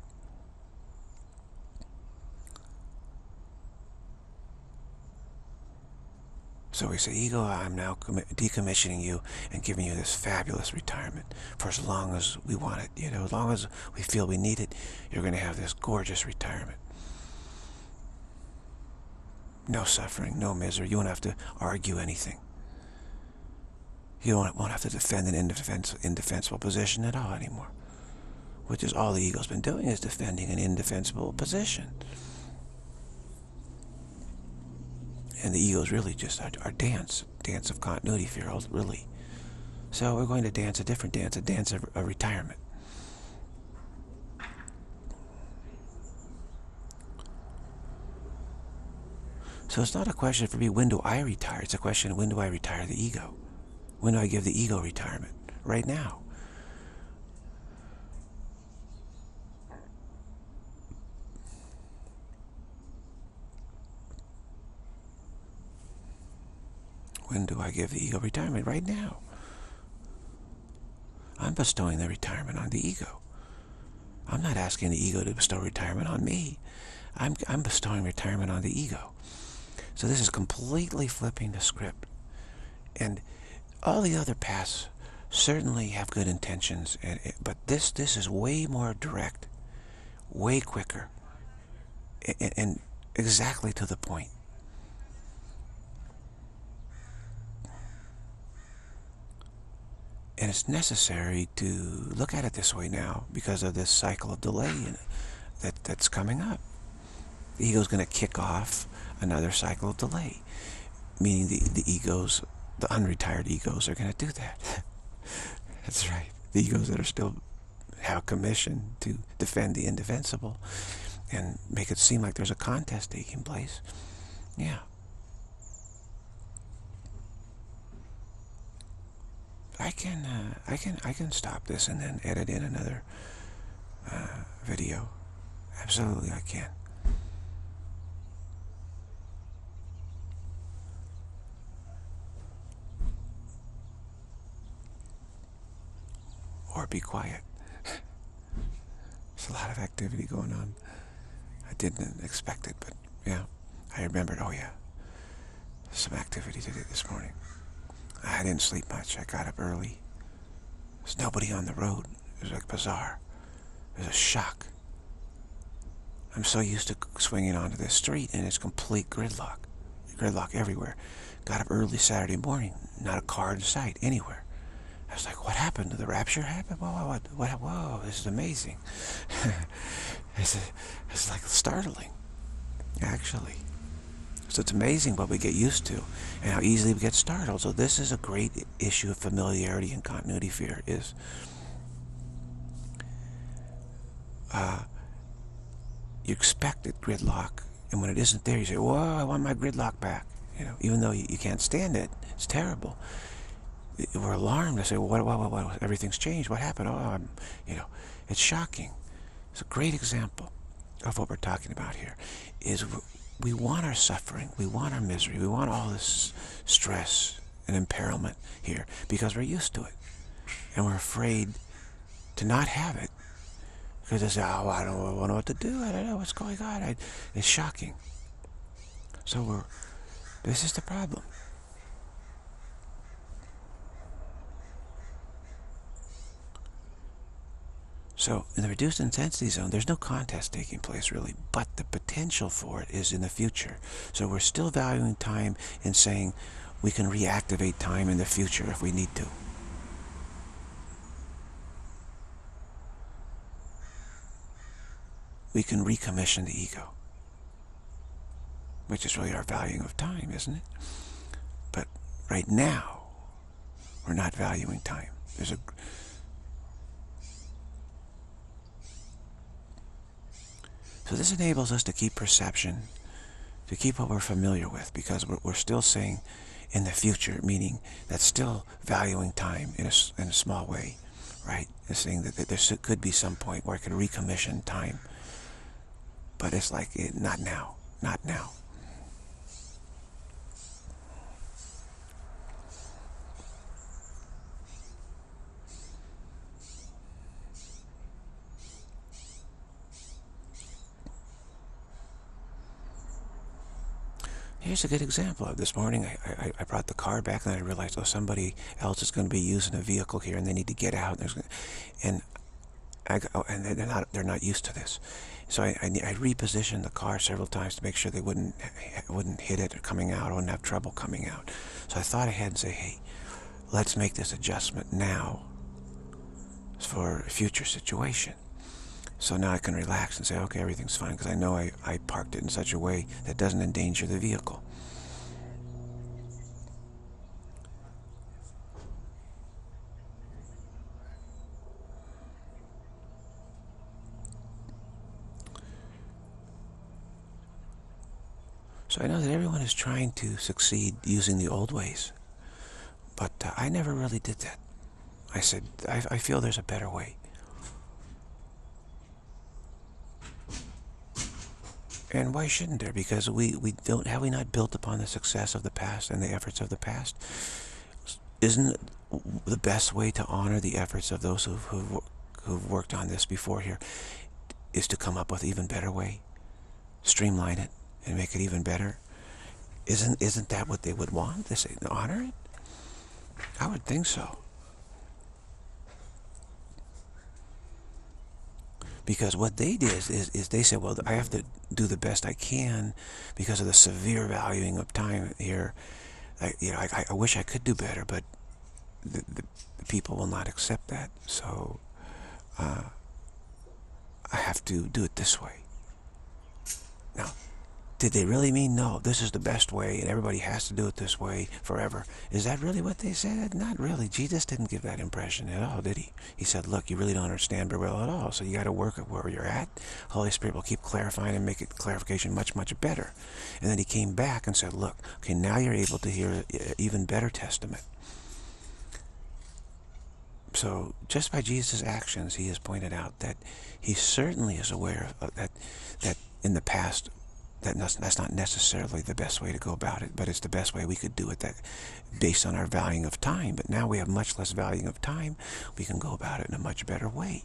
So we say, ego, I'm now decommissioning you and giving you this fabulous retirement for as long as we want it. You know, as long as we feel we need it, you're going to have this gorgeous retirement. No suffering, no misery. You won't have to argue anything. You won't, won't have to defend an indefens indefensible position at all anymore. Which is all the ego's been doing, is defending an indefensible position. And the ego is really just our, our dance, dance of continuity fear, really. So we're going to dance a different dance, a dance of a retirement. So it's not a question for me, when do I retire? It's a question, when do I retire the ego? When do I give the ego retirement? Right now. When do I give the ego retirement? Right now. I'm bestowing the retirement on the ego. I'm not asking the ego to bestow retirement on me. I'm, I'm bestowing retirement on the ego. So this is completely flipping the script. And all the other paths certainly have good intentions, and but this this is way more direct, way quicker, and, and exactly to the point. And it's necessary to look at it this way now because of this cycle of delay that, that's coming up. The ego's going to kick off another cycle of delay, meaning the, the ego's, the unretired egos are going to do that. that's right. The egos that are still have commission to defend the indefensible and make it seem like there's a contest taking place. Yeah. I can uh, I can I can stop this and then edit in another uh, video. Absolutely, I can. Or be quiet. There's a lot of activity going on. I didn't expect it, but yeah, I remembered. Oh yeah, some activity today this morning. I didn't sleep much. I got up early. There's nobody on the road. It was like bizarre. It was a shock. I'm so used to swinging onto this street and it's complete gridlock. Gridlock everywhere. Got up early Saturday morning. Not a car in sight anywhere. I was like, what happened? The rapture happen? Whoa, whoa, what, whoa, this is amazing. it's, it's like startling, actually. So it's amazing what we get used to and how easily we get startled. So this is a great issue of familiarity and continuity fear is uh, you expect it gridlock and when it isn't there you say, whoa, I want my gridlock back. You know, even though you, you can't stand it, it's terrible. We're alarmed. I say, well, what, what, what, what, everything's changed. What happened? Oh, I'm, you know, it's shocking. It's a great example of what we're talking about here. Is we want our suffering, we want our misery, we want all this stress and imperilment here because we're used to it, and we're afraid to not have it because they say, "Oh, I don't know what to do. I don't know what's going on." I, it's shocking. So we're. This is the problem. So in the reduced intensity zone, there's no contest taking place really, but the potential for it is in the future. So we're still valuing time and saying we can reactivate time in the future if we need to. We can recommission the ego, which is really our valuing of time, isn't it? But right now, we're not valuing time. There's a So this enables us to keep perception, to keep what we're familiar with, because we're, we're still saying in the future, meaning that's still valuing time in a, in a small way, right? It's saying that, that there could be some point where I could recommission time. But it's like, it, not now, not now. Here's a good example of this morning. I, I, I, brought the car back and I realized, oh, somebody else is going to be using a vehicle here and they need to get out. And I, oh, and they're not they're not used to this. So I, I, I, repositioned the car several times to make sure they wouldn't wouldn't hit it or coming out or wouldn't have trouble coming out. So I thought ahead and say, hey, let's make this adjustment now for a future situation. So now I can relax and say, okay, everything's fine because I know I, I parked it in such a way that doesn't endanger the vehicle. So I know that everyone is trying to succeed using the old ways. But uh, I never really did that. I said, I, I feel there's a better way. And why shouldn't there? Because we, we don't, have we not built upon the success of the past and the efforts of the past? Isn't the best way to honor the efforts of those who've, who've, who've worked on this before here is to come up with even better way? Streamline it and make it even better? Isn't, isn't that what they would want? They say, honor it? I would think so. Because what they did is, is, is, they said, well, I have to do the best I can because of the severe valuing of time here. I, you know, I, I wish I could do better, but the, the, the people will not accept that. So uh, I have to do it this way. Now, did they really mean no? This is the best way and everybody has to do it this way forever. Is that really what they said? Not really. Jesus didn't give that impression at all did he? He said look you really don't understand very well at all so you got to work at where you're at. Holy spirit will keep clarifying and make it clarification much much better. And then he came back and said look okay now you're able to hear even better testament. So just by Jesus' actions, he has pointed out that he certainly is aware of that, that in the past that that's not necessarily the best way to go about it, but it's the best way we could do it that based on our valuing of time. But now we have much less valuing of time. We can go about it in a much better way.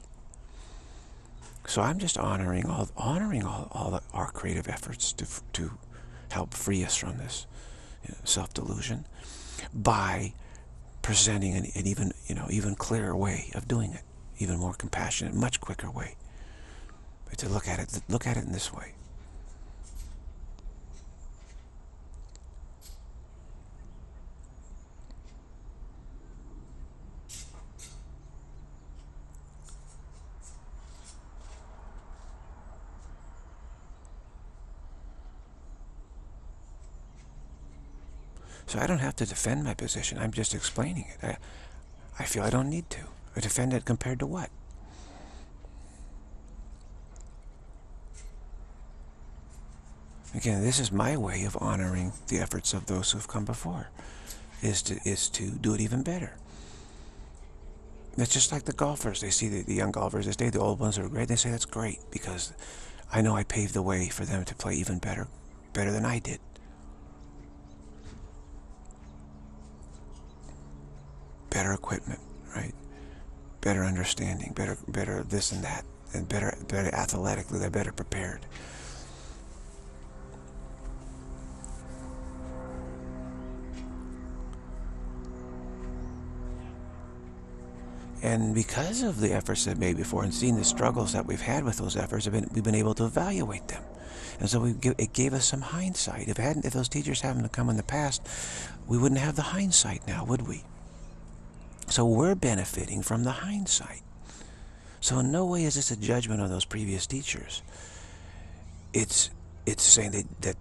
So I'm just honoring all honoring all, all the, our creative efforts to to help free us from this you know, self-delusion by presenting an, an even you know even clearer way of doing it, even more compassionate, much quicker way. But to look at it, look at it in this way. So I don't have to defend my position. I'm just explaining it. I, I feel I don't need to. I defend it compared to what? Again, this is my way of honoring the efforts of those who've come before. is to is to do it even better. It's just like the golfers. They see the, the young golfers, they say the old ones are great. They say that's great because I know I paved the way for them to play even better, better than I did. Better equipment, right? Better understanding, better, better this and that, and better, better athletically. They're better prepared. And because of the efforts that made before and seeing the struggles that we've had with those efforts, we've been able to evaluate them. And so we, it gave us some hindsight. If, hadn't, if those teachers hadn't come in the past, we wouldn't have the hindsight now, would we? So we're benefiting from the hindsight. So in no way is this a judgment of those previous teachers. It's it's saying that, that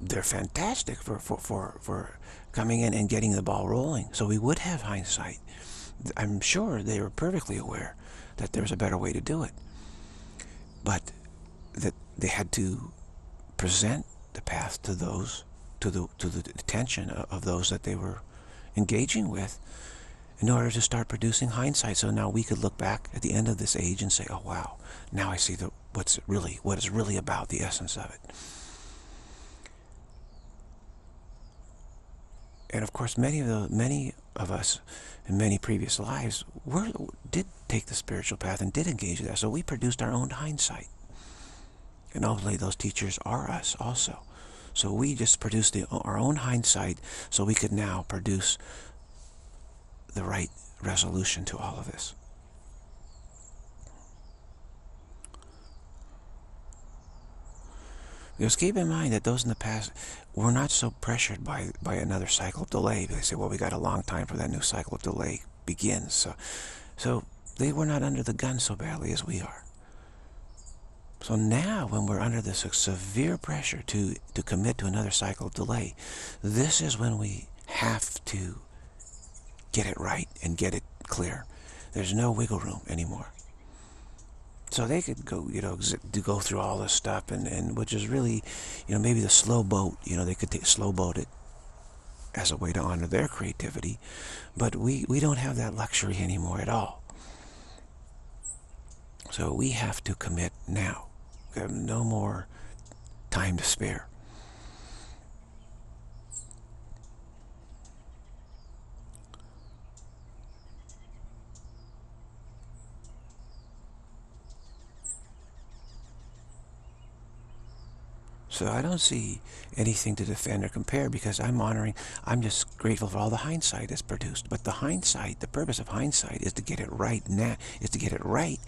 they're fantastic for, for, for, for coming in and getting the ball rolling. So we would have hindsight. I'm sure they were perfectly aware that there was a better way to do it. But that they had to present the path to those, to the, to the attention of those that they were engaging with in order to start producing hindsight. So now we could look back at the end of this age and say, oh wow, now I see the, what's really, what is really about, the essence of it. And of course, many of the, many of us in many previous lives were, did take the spiritual path and did engage with that. So we produced our own hindsight. And ultimately, those teachers are us also. So we just produced the, our own hindsight so we could now produce the right resolution to all of this. Because keep in mind that those in the past were not so pressured by, by another cycle of delay. They say, well, we got a long time for that new cycle of delay begins. So, so they were not under the gun so badly as we are. So now when we're under this severe pressure to, to commit to another cycle of delay, this is when we have to get it right and get it clear. There's no wiggle room anymore. So they could go, you know, go through all this stuff, and, and which is really, you know, maybe the slow boat, you know, they could take slow boat it as a way to honor their creativity, but we, we don't have that luxury anymore at all. So we have to commit now. We have no more time to spare. So I don't see anything to defend or compare because I'm honoring, I'm just grateful for all the hindsight that's produced. But the hindsight, the purpose of hindsight is to get it right now, is to get it right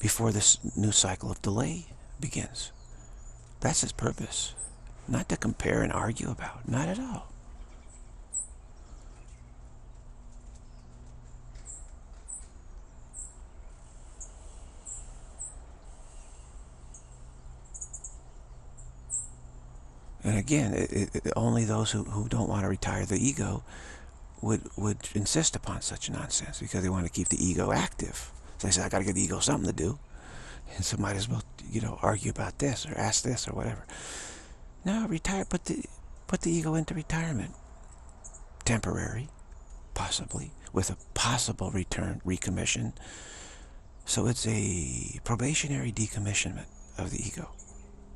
before this new cycle of delay begins. That's its purpose. Not to compare and argue about, not at all. And again, it, it, only those who, who don't want to retire the ego would would insist upon such nonsense because they want to keep the ego active. So they say, I got to give the ego something to do. And so might as well, you know, argue about this or ask this or whatever. No, retire, put the, put the ego into retirement. Temporary, possibly, with a possible return, recommission. So it's a probationary decommissionment of the ego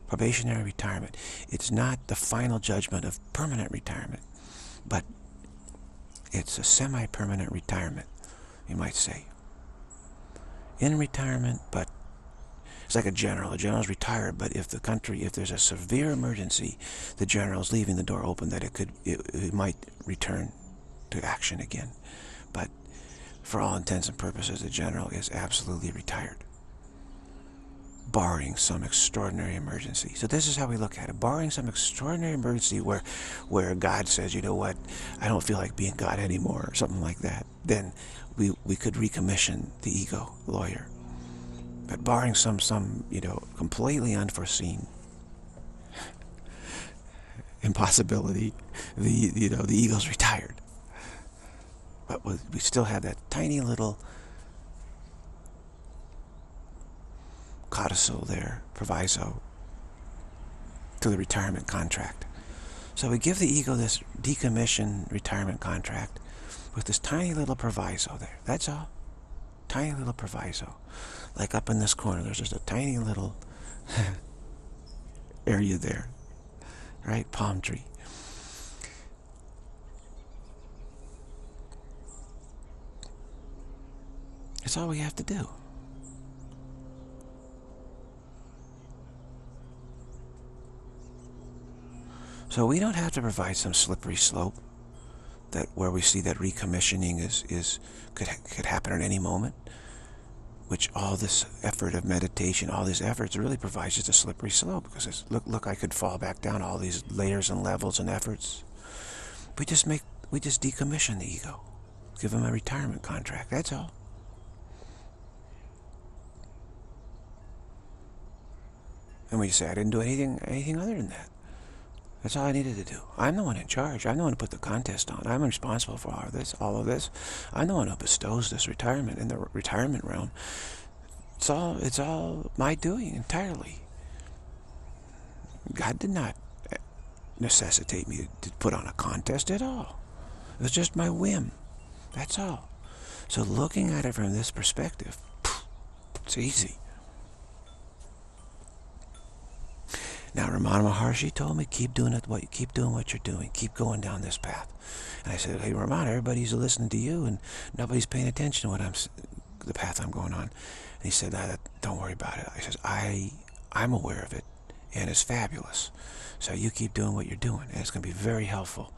probationary retirement. It's not the final judgment of permanent retirement, but it's a semi-permanent retirement, you might say. In retirement, but it's like a general. A general's retired, but if the country, if there's a severe emergency, the general's leaving the door open that it could, it, it might return to action again. But for all intents and purposes, the general is absolutely retired barring some extraordinary emergency. So this is how we look at it. Barring some extraordinary emergency where, where God says, you know what, I don't feel like being God anymore, or something like that, then we, we could recommission the ego lawyer. But barring some, some, you know, completely unforeseen impossibility, the, you know, the ego's retired. But we still have that tiny little codicil there, proviso, to the retirement contract. So we give the ego this decommissioned retirement contract with this tiny little proviso there. That's all. Tiny little proviso. Like up in this corner, there's just a tiny little area there. Right? Palm tree. That's all we have to do. So we don't have to provide some slippery slope that where we see that recommissioning is is could could happen at any moment. Which all this effort of meditation, all these efforts really provides just a slippery slope because it's look look I could fall back down all these layers and levels and efforts. We just make we just decommission the ego, give him a retirement contract. That's all. And we say I didn't do anything anything other than that. That's all I needed to do. I'm the one in charge. I'm the one who put the contest on. I'm responsible for all of this. All of this. I'm the one who bestows this retirement in the retirement realm. It's all. It's all my doing entirely. God did not eh, necessitate me to put on a contest at all. It was just my whim. That's all. So looking at it from this perspective, it's easy. Now, Ramana Maharshi told me, keep doing it, what, you keep doing what you're doing. Keep going down this path. And I said, hey, Ramana, everybody's listening to you, and nobody's paying attention to what I'm, the path I'm going on. And he said, don't worry about it. I says, I, I'm aware of it, and it's fabulous. So you keep doing what you're doing, and it's going to be very helpful.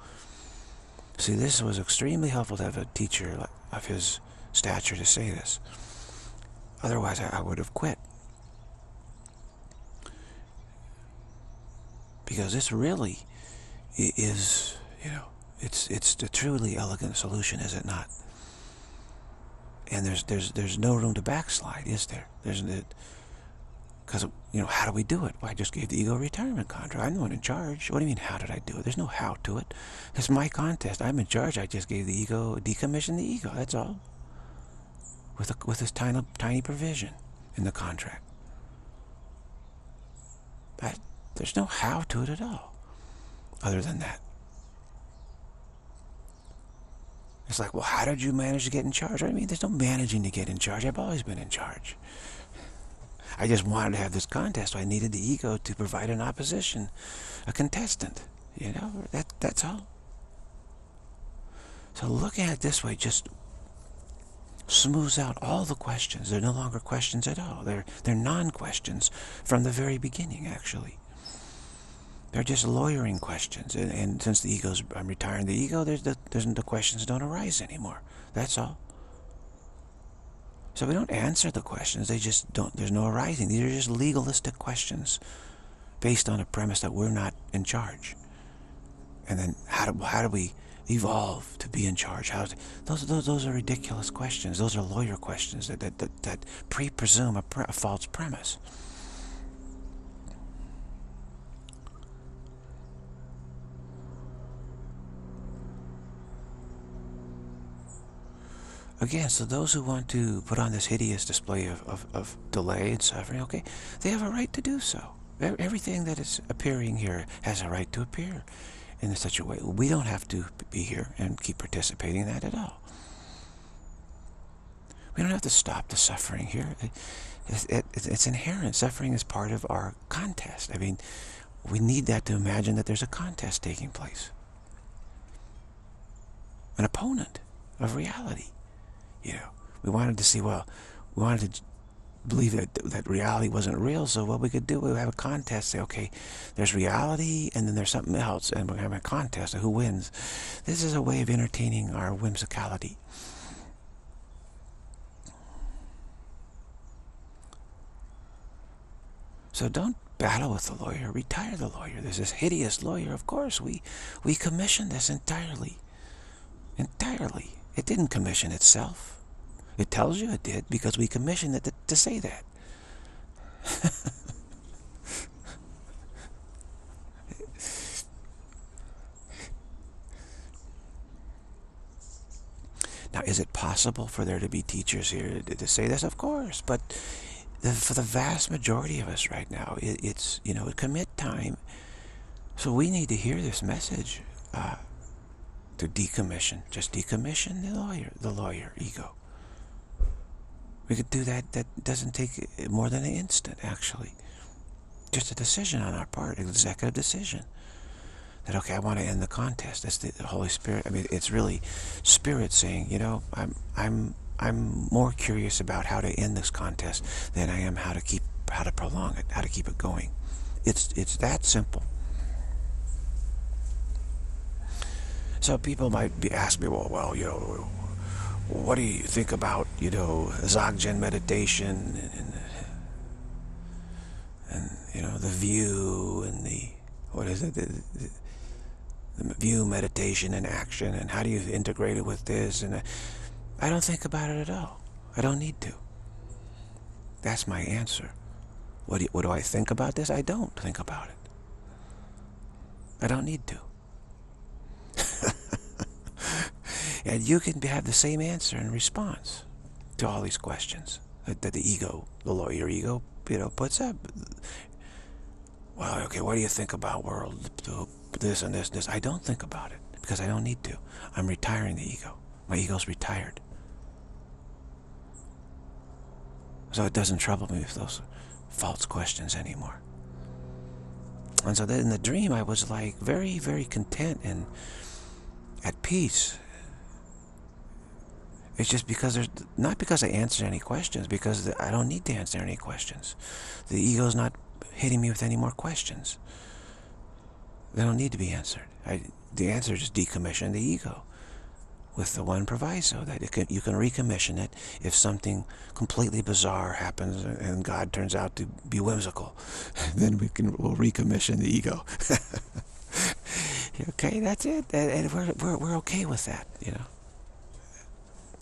See, this was extremely helpful to have a teacher of his stature to say this. Otherwise, I would have quit. Because this really is, you know, it's it's the truly elegant solution, is it not? And there's there's there's no room to backslide, is there? There's because you know how do we do it? Well, I just gave the ego retirement contract. I'm the one in charge. What do you mean? How did I do it? There's no how to it. It's my contest. I'm in charge. I just gave the ego decommission the ego. That's all. With a, with this tiny tiny provision in the contract. That there's no how to it at all, other than that. It's like, well, how did you manage to get in charge? I mean, there's no managing to get in charge. I've always been in charge. I just wanted to have this contest, so I needed the ego to provide an opposition, a contestant. You know, that that's all. So looking at it this way just smooths out all the questions. They're no longer questions at all. They're they're non-questions from the very beginning, actually. They're just lawyering questions. And, and since the ego's, I'm retiring the ego, there's the, there's, the questions don't arise anymore. That's all. So we don't answer the questions. They just don't, there's no arising. These are just legalistic questions based on a premise that we're not in charge. And then how do, how do we evolve to be in charge? How, those, those, those are ridiculous questions. Those are lawyer questions that, that, that, that pre-presume a, pre a false premise. Again, so those who want to put on this hideous display of, of, of delay and suffering, okay, they have a right to do so. Everything that is appearing here has a right to appear in such a way. We don't have to be here and keep participating in that at all. We don't have to stop the suffering here. It, it, it, it's inherent. Suffering is part of our contest. I mean, we need that to imagine that there's a contest taking place. An opponent of reality. You know, we wanted to see, well, we wanted to believe that that reality wasn't real. So what we could do, we would have a contest. Say, okay, there's reality, and then there's something else, and we're having a contest of who wins. This is a way of entertaining our whimsicality. So don't battle with the lawyer. Retire the lawyer. There's this hideous lawyer. Of course, we we commissioned this entirely. Entirely. It didn't commission itself. It tells you it did because we commissioned it to, to say that. now, is it possible for there to be teachers here to, to say this? Of course, but the, for the vast majority of us right now, it, it's, you know, commit time So we need to hear this message uh, to decommission. Just decommission the lawyer, the lawyer ego. We could do that. That doesn't take more than an instant, actually. Just a decision on our part, an executive decision. That okay, I want to end the contest. That's the Holy Spirit. I mean, it's really Spirit saying, you know, I'm, I'm, I'm more curious about how to end this contest than I am how to keep, how to prolong it, how to keep it going. It's, it's that simple. So people might be ask me, well, well, you know, what do you think about, you know, Dzogchen meditation and, and, you know, the view and the, what is it, the, the, the view, meditation, and action, and how do you integrate it with this? And uh, I don't think about it at all. I don't need to. That's my answer. What do, what do I think about this? I don't think about it. I don't need to. And you can have the same answer and response to all these questions that, that the ego, the lawyer ego, you know, puts up. Well, okay, what do you think about world, this and this and this? I don't think about it because I don't need to. I'm retiring the ego. My ego's retired. So it doesn't trouble me with those false questions anymore. And so then in the dream, I was like very, very content and at peace it's just because there's not because I answered any questions, because I don't need to answer any questions. The ego's not hitting me with any more questions. They don't need to be answered. I, the answer is just decommission the ego with the one proviso that can, you can recommission it if something completely bizarre happens and God turns out to be whimsical. then we can we'll recommission the ego. okay, that's it. And we're, we're, we're okay with that, you know.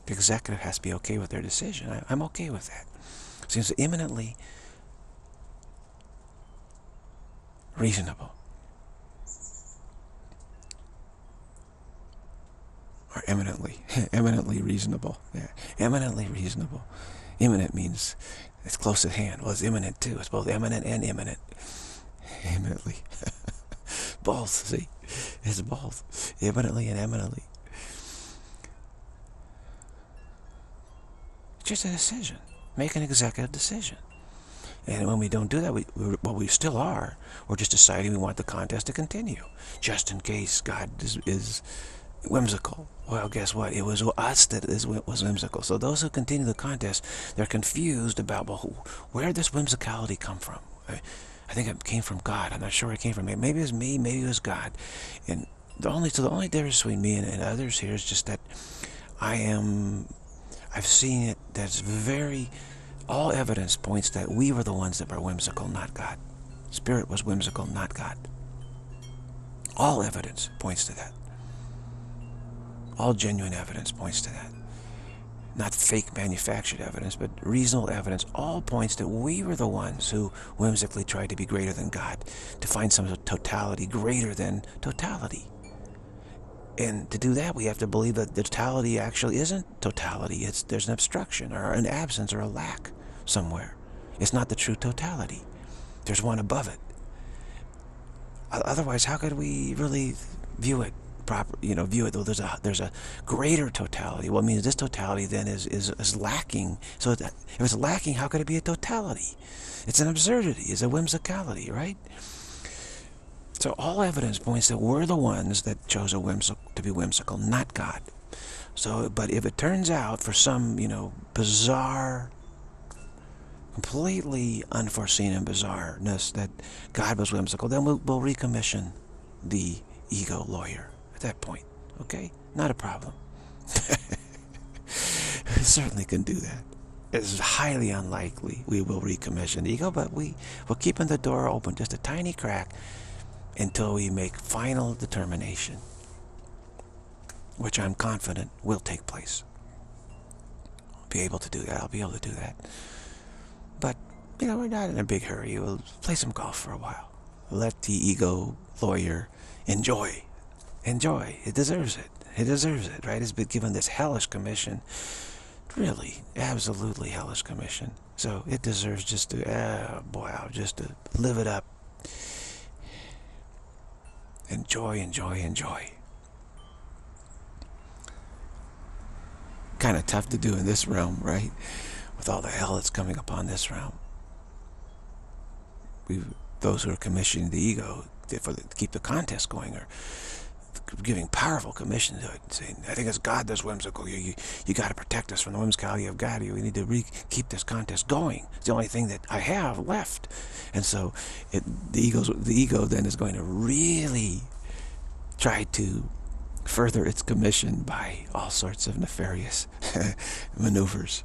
The executive has to be okay with their decision. I, am okay with that. Seems imminently reasonable. Or eminently, eminently reasonable. Yeah, eminently reasonable. Imminent means it's close at hand. Well, it's imminent too. It's both eminent and imminent. Eminently. both, see? It's both. Imminently and eminently. Just a decision. Make an executive decision. And when we don't do that, we, we, well, we still are. We're just deciding we want the contest to continue, just in case God is, is whimsical. Well, guess what? It was us that is, was whimsical. So those who continue the contest, they're confused about, well, where did this whimsicality come from? I, I think it came from God. I'm not sure where it came from. Maybe it was me. Maybe it was God. And the only so the only difference between me and, and others here is just that I am I've seen it. That's very, all evidence points that we were the ones that were whimsical, not God. Spirit was whimsical, not God. All evidence points to that. All genuine evidence points to that. Not fake manufactured evidence, but reasonable evidence. All points that we were the ones who whimsically tried to be greater than God, to find some totality greater than totality. And to do that, we have to believe that the totality actually isn't totality. It's There's an obstruction or an absence or a lack somewhere. It's not the true totality. There's one above it. Otherwise, how could we really view it proper? You know, view it though. There's a there's a greater totality. Well, it means this totality then is is, is lacking. So if it's lacking, how could it be a totality? It's an absurdity. It's a whimsicality, right? So all evidence points that we're the ones that chose a whimsical, to be whimsical, not God. So, but if it turns out for some, you know, bizarre, completely unforeseen and bizarreness that God was whimsical, then we'll, we'll recommission the ego lawyer at that point. Okay? Not a problem. certainly can do that. It's highly unlikely we will recommission the ego, but we, we're keeping the door open just a tiny crack until we make final determination, which I'm confident will take place. I'll be able to do that. I'll be able to do that. But, you know, we're not in a big hurry. We'll play some golf for a while. Let the ego lawyer enjoy. Enjoy. It deserves it. It deserves it, right? It's been given this hellish commission. Really, absolutely hellish commission. So it deserves just to, uh, boy, just to live it up Enjoy, enjoy, enjoy. Kind of tough to do in this realm, right? With all the hell that's coming upon this realm. We, those who are commissioning the ego for the, to keep the contest going are giving powerful commission to it, saying, I think it's God that's whimsical. You, you, you got to protect us from the whimsicality of God. You, we need to keep this contest going. It's the only thing that I have left. And so it, the, ego's, the ego then is going to really try to further its commission by all sorts of nefarious maneuvers.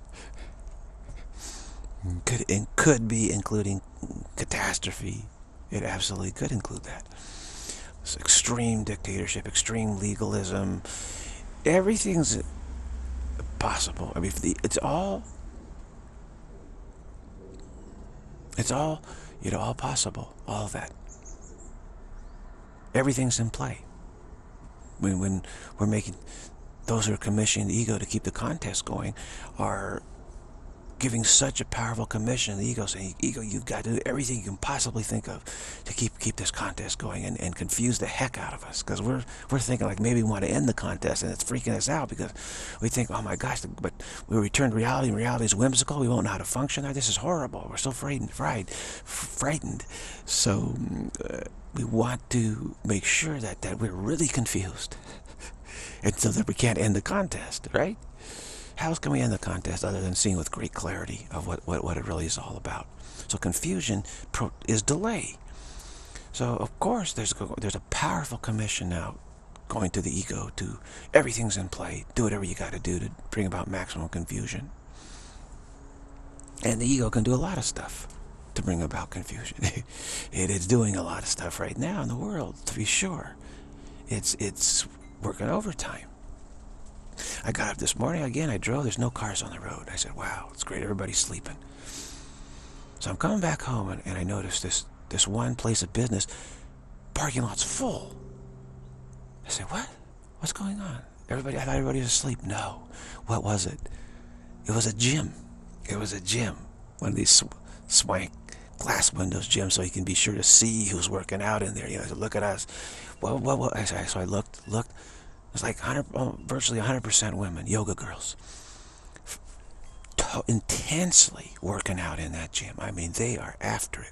Could, and could be including catastrophe. It absolutely could include that extreme dictatorship, extreme legalism. Everything's possible. I mean, it's all, it's all, you know, all possible. All of that. Everything's in play. When, when we're making, those who are commissioning the ego to keep the contest going are giving such a powerful commission the ego saying ego you've got to do everything you can possibly think of to keep keep this contest going and, and confuse the heck out of us. Because we're we're thinking like maybe we want to end the contest and it's freaking us out because we think oh my gosh but we return to reality and reality is whimsical. We won't know how to function this is horrible. We're so frightened fried frightened. So uh, we want to make sure that that we're really confused and so that we can't end the contest right how else can we end the contest other than seeing with great clarity of what, what, what it really is all about? So confusion is delay. So of course there's there's a powerful commission now going to the ego to everything's in play. Do whatever you got to do to bring about maximum confusion. And the ego can do a lot of stuff to bring about confusion. it is doing a lot of stuff right now in the world, to be sure. It's, it's working overtime. I got up this morning, again, I drove, there's no cars on the road. I said, wow, it's great, everybody's sleeping. So I'm coming back home and, and I noticed this, this one place of business, parking lot's full. I said, what? What's going on? Everybody, I thought everybody was asleep. No. What was it? It was a gym. It was a gym. One of these sw swank glass windows gym so you can be sure to see who's working out in there. You know, look at us. Well, well, well. So I looked, looked. It's like 100, virtually 100% women, yoga girls. intensely working out in that gym. I mean, they are after it.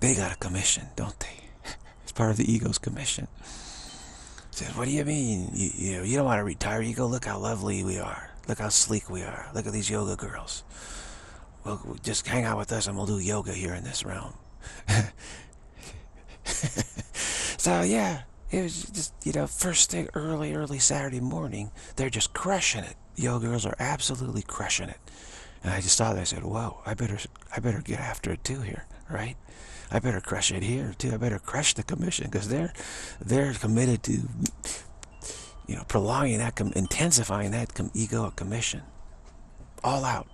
They got a commission, don't they? It's part of the ego's commission. Says, what do you mean? You, you, know, you don't want to retire. You go, look how lovely we are. Look how sleek we are. Look at these yoga girls. Well, just hang out with us and we'll do yoga here in this realm. so, yeah, it was just, you know, first thing early, early Saturday morning, they're just crushing it. Yoga girls are absolutely crushing it. And I just thought, I said, whoa, I better, I better get after it too here, right? I better crush it here too. I better crush the commission because they're, they're committed to, you know, prolonging that, intensifying that egoic commission. All out.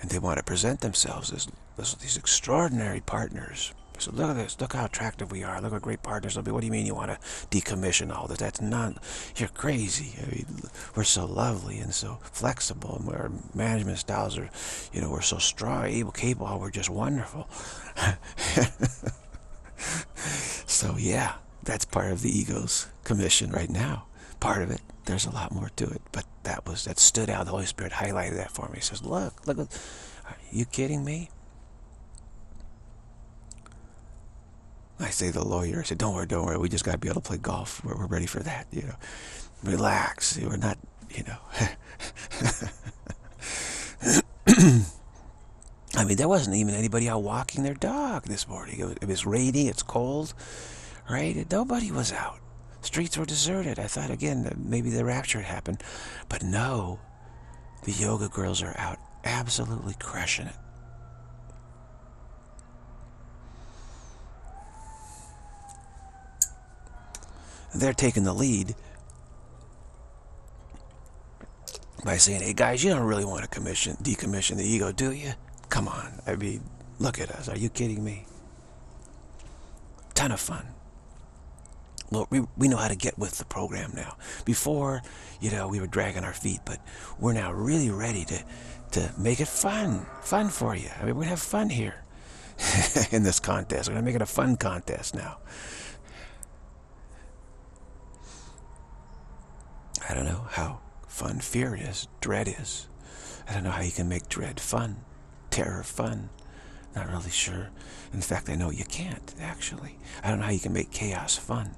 And they want to present themselves as, as these extraordinary partners so look at this. Look how attractive we are. Look what great partners will be. What do you mean you want to decommission all this? That's not. You're crazy. I mean, we're so lovely and so flexible, and our management styles are, you know, we're so strong, able, capable. We're just wonderful. so yeah, that's part of the ego's commission right now. Part of it. There's a lot more to it, but that was that stood out. The Holy Spirit highlighted that for me. He says, "Look, look. Are you kidding me? I say the lawyer, I said, don't worry, don't worry. We just got to be able to play golf. We're, we're ready for that, you know. Relax. We're not, you know. I mean, there wasn't even anybody out walking their dog this morning. It was, it was rainy, it's cold, right? Nobody was out. Streets were deserted. I thought, again, maybe the rapture had happened. But no, the yoga girls are out absolutely crushing it. They're taking the lead by saying, hey guys, you don't really want to commission, decommission the ego, do you? Come on. I mean, look at us. Are you kidding me? Ton of fun. Well, we, we know how to get with the program now. Before, you know, we were dragging our feet, but we're now really ready to, to make it fun. Fun for you. I mean, to have fun here. in this contest. We're going to make it a fun contest now. I don't know how fun fear is, dread is. I don't know how you can make dread fun, terror fun. Not really sure. In fact, I know you can't, actually. I don't know how you can make chaos fun.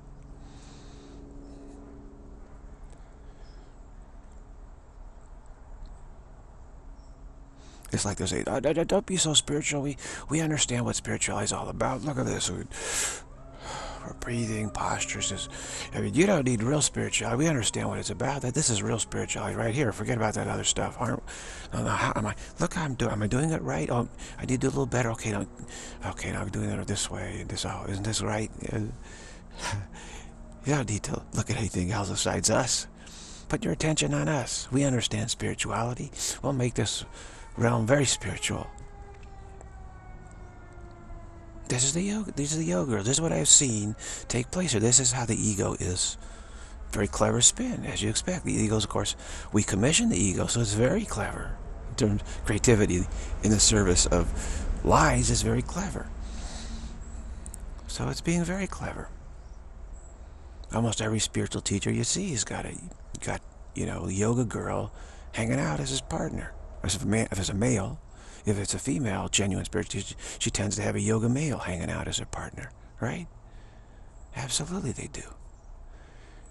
It's like they say, uh, uh, uh, don't be so spiritual. We, we understand what spirituality is all about. Look at this. We're breathing, postures. I mean, you don't need real spirituality. We understand what it's about. That this is real spirituality right here. Forget about that other stuff. Aren't, no, no, how am I? Look, I'm doing. Am I doing it right? Oh, I need to do a little better. Okay, no, okay, now I'm doing it this way. This, oh, isn't this right? You don't need to look at anything else besides us. Put your attention on us. We understand spirituality. We'll make this realm very spiritual. This is the yoga. These are the yoga. This is what I've seen take place here. This is how the ego is. Very clever spin, as you expect. The ego's, of course, we commission the ego, so it's very clever. In terms of creativity in the service of lies is very clever. So it's being very clever. Almost every spiritual teacher you see has got a got you know yoga girl hanging out as his partner. If, a man, if it's a male, if it's a female, genuine spiritual teacher, she tends to have a yoga male hanging out as her partner, right? Absolutely they do.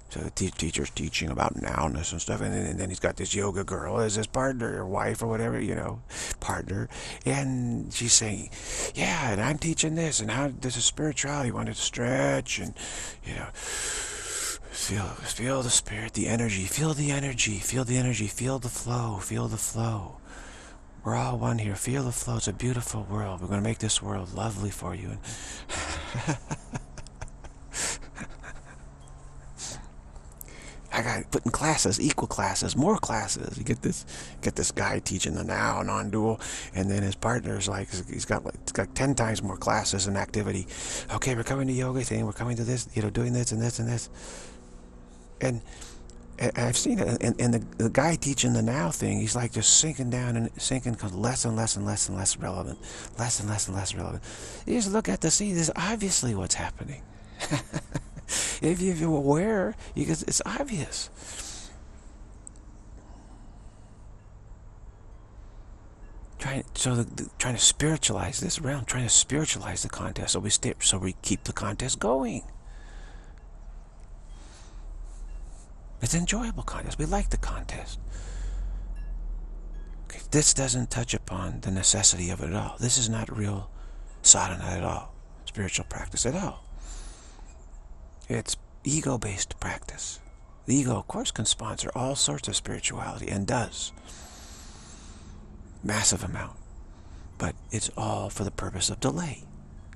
So the te teacher's teaching about nowness and stuff, and then, and then, he's got this yoga girl as his partner or wife or whatever, you know, partner. And she's saying, yeah, and I'm teaching this, and how this is spirituality. You want to stretch and, you know, feel, feel the spirit, the energy, feel the energy, feel the energy, feel the flow, feel the flow. We're all one here. Feel the flow. It's a beautiful world. We're going to make this world lovely for you. I got put in classes, equal classes, more classes. You get this, get this guy teaching the now non-dual, and then his partner's like he's got like he's got ten times more classes and activity. Okay, we're coming to yoga thing. We're coming to this, you know, doing this and this and this, and I've seen it, and, and the, the guy teaching the now thing, he's like just sinking down and sinking, because less and less and less and less relevant, less and less and less relevant. You just look at the scene. This is obviously what's happening. if you're aware, you can, it's obvious. Trying so the, the, trying to spiritualize this realm, trying to spiritualize the contest, so we stay, so we keep the contest going. It's an enjoyable contest. We like the contest. Okay, this doesn't touch upon the necessity of it at all. This is not real sadhana at all, spiritual practice at all. It's ego-based practice. The ego, of course, can sponsor all sorts of spirituality, and does. Massive amount. But it's all for the purpose of delay.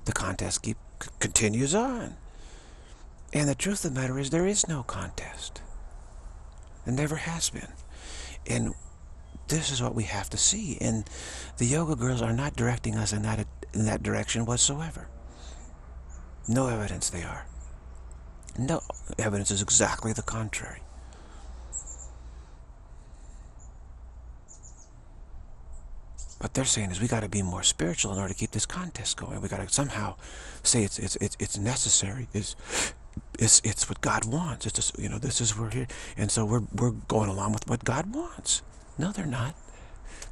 The contest keep, continues on. And the truth of the matter is there is no contest. There never has been. And this is what we have to see. And the yoga girls are not directing us in that, in that direction whatsoever. No evidence they are. No evidence is exactly the contrary. What they're saying is we got to be more spiritual in order to keep this contest going. We got to somehow say it's it's it's it's necessary. Is it's it's what God wants. It's just you know this is we're here, and so we're we're going along with what God wants. No, they're not.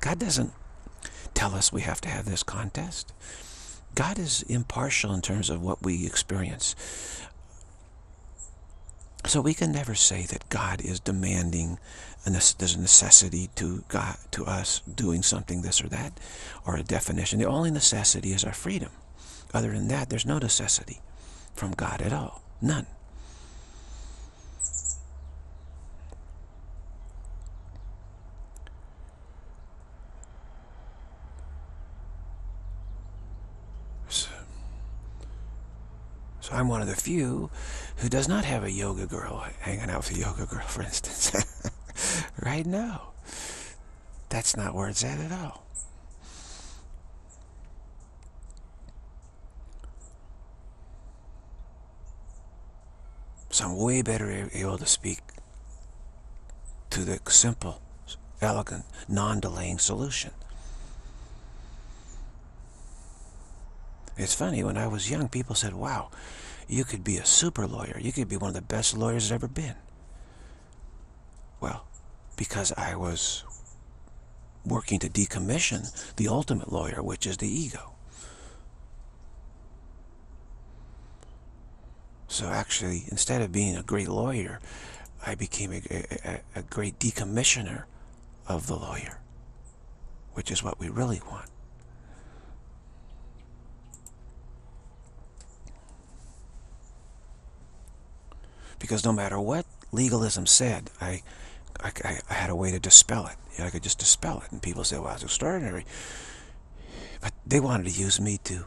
God doesn't tell us we have to have this contest. God is impartial in terms of what we experience. So we can never say that God is demanding and there's a necessity to God to us doing something this or that or a definition. The only necessity is our freedom. Other than that, there's no necessity from God at all. None. So, so I'm one of the few who does not have a yoga girl hanging out with a yoga girl, for instance. right now. That's not where it's at at all. So I'm way better able to speak to the simple, elegant, non-delaying solution. It's funny, when I was young, people said, wow, you could be a super lawyer. You could be one of the best lawyers there's ever been. Well, because I was working to decommission the ultimate lawyer, which is the ego. So actually, instead of being a great lawyer, I became a, a, a great decommissioner of the lawyer, which is what we really want. Because no matter what legalism said, I, I, I had a way to dispel it. I could just dispel it. And people say, well, it's extraordinary. But they wanted to use me to,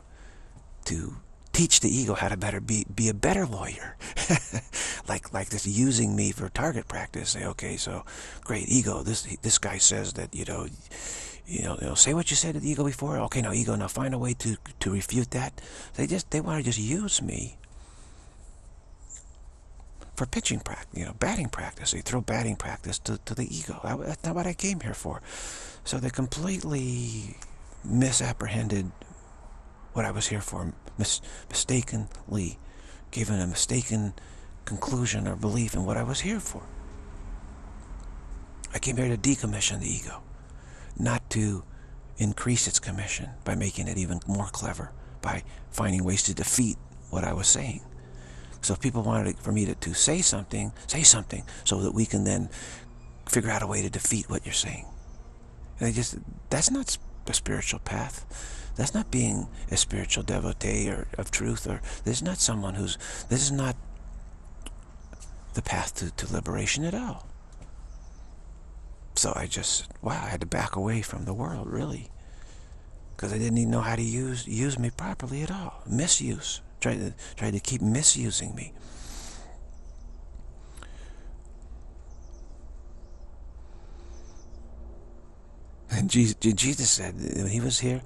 to teach the ego how to better be be a better lawyer like like this using me for target practice say okay so great ego this this guy says that you know you know, you know say what you said to the ego before okay now ego now find a way to to refute that they just they want to just use me for pitching practice, you know, batting practice. They throw batting practice to, to the ego. That's not what I came here for. So they completely misapprehended what I was here for, mis mistakenly given a mistaken conclusion or belief in what I was here for. I came here to decommission the ego, not to increase its commission by making it even more clever, by finding ways to defeat what I was saying. So if people wanted for me to, to say something, say something so that we can then figure out a way to defeat what you're saying. And they just, that's not the spiritual path. That's not being a spiritual devotee or of truth, or this is not someone who's, this is not the path to, to liberation at all. So I just, wow, I had to back away from the world, really. Because I didn't even know how to use use me properly at all. Misuse. Tried to, tried to keep misusing me. And Jesus said, when he was here,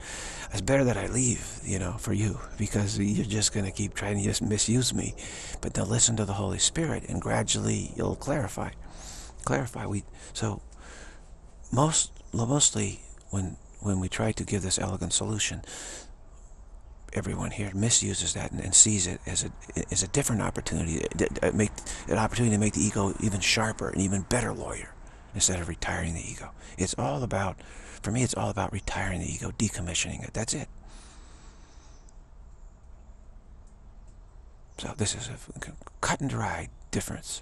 it's better that I leave, you know, for you, because you're just going to keep trying to just misuse me. But now listen to the Holy Spirit, and gradually you'll clarify. Clarify. We So, most mostly when when we try to give this elegant solution, everyone here misuses that and, and, sees it as a as a different opportunity, make an opportunity to make the ego even sharper and even better lawyer instead of retiring the ego. It's all about, for me, it's all about retiring the ego, decommissioning it. That's it. So this is a cut and dry difference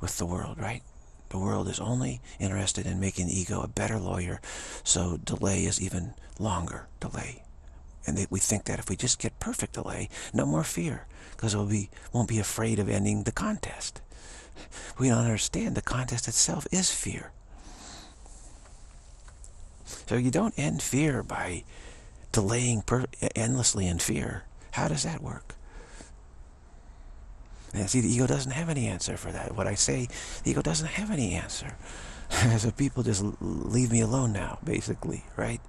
with the world, right? The world is only interested in making the ego a better lawyer, so delay is even longer delay. And they, we think that if we just get perfect delay, no more fear, because we'll be, won't be afraid of ending the contest we don't understand the contest itself is fear. So you don't end fear by delaying endlessly in fear. How does that work? And see, the ego doesn't have any answer for that. What I say, the ego doesn't have any answer. so people just leave me alone now, basically, right?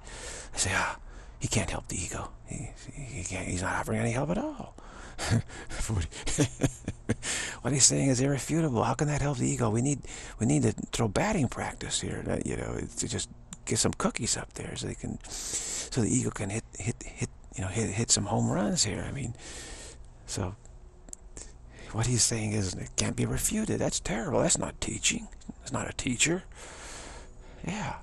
I say, ah, he can't help the ego. He, he can't, he's not offering any help at all. what he's saying is irrefutable. How can that help the ego? We need we need to throw batting practice here. You know, to just get some cookies up there so they can, so the ego can hit hit hit you know hit hit some home runs here. I mean, so what he's saying is it can't be refuted. That's terrible. That's not teaching. It's not a teacher. Yeah.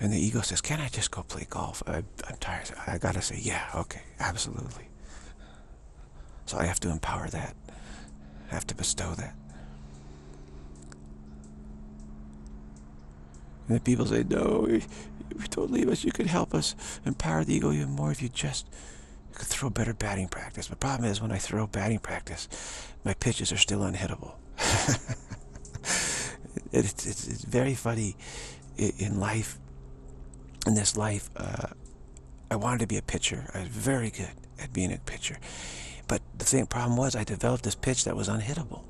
And the ego says, can I just go play golf? I, I'm tired. I got to say, yeah, okay, absolutely. So I have to empower that. I have to bestow that. And the people say, no, you don't leave us, you could help us empower the ego even more if you just you could throw better batting practice. The problem is when I throw batting practice, my pitches are still unhittable. it, it's, it's, it's very funny in life in this life, uh, I wanted to be a pitcher. I was very good at being a pitcher. But the thing, problem was I developed this pitch that was unhittable,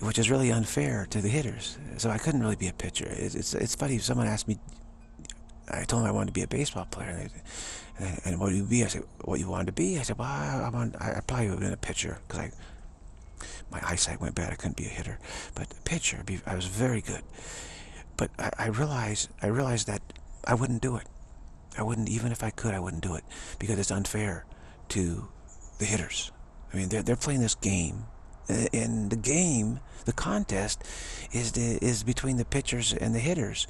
which is really unfair to the hitters. So I couldn't really be a pitcher. It's, it's, it's funny, if someone asked me, I told him I wanted to be a baseball player. And, they, and, and what do you be? I said, what you wanted to be? I said, well, I, want, I, I probably would have been a pitcher because I, my eyesight went bad. I couldn't be a hitter. But a pitcher, I was very good. But I, I realized, I realized that I wouldn't do it. I wouldn't, even if I could, I wouldn't do it because it's unfair to the hitters. I mean, they're, they're playing this game And the game, the contest is the, is between the pitchers and the hitters,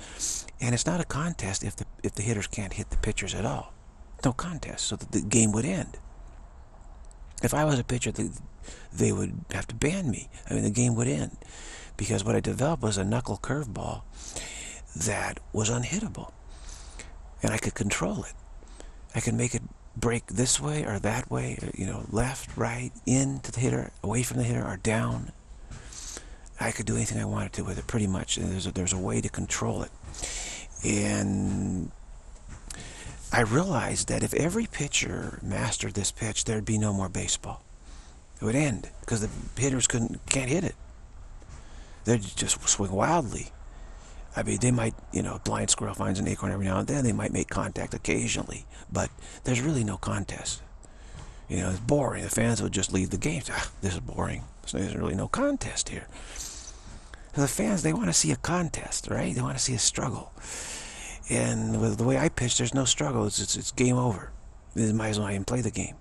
and it's not a contest if the if the hitters can't hit the pitchers at all. No contest, so the game would end. If I was a pitcher, they would have to ban me. I mean, the game would end because what I developed was a knuckle curveball that was unhittable, and I could control it. I could make it break this way or that way, you know, left, right, into the hitter, away from the hitter, or down. I could do anything I wanted to with it, pretty much. And there's a, there's a way to control it. And I realized that if every pitcher mastered this pitch, there'd be no more baseball. It would end because the hitters couldn't can't hit it. They'd just swing wildly. I mean, they might, you know, blind squirrel finds an acorn every now and then. They might make contact occasionally, but there's really no contest. You know, it's boring. The fans would just leave the game. Ah, this is boring. So there's really no contest here. So the fans, they want to see a contest, right? They want to see a struggle. And with the way I pitch, there's no struggle. It's, it's, it's game over. They might as well even play the game.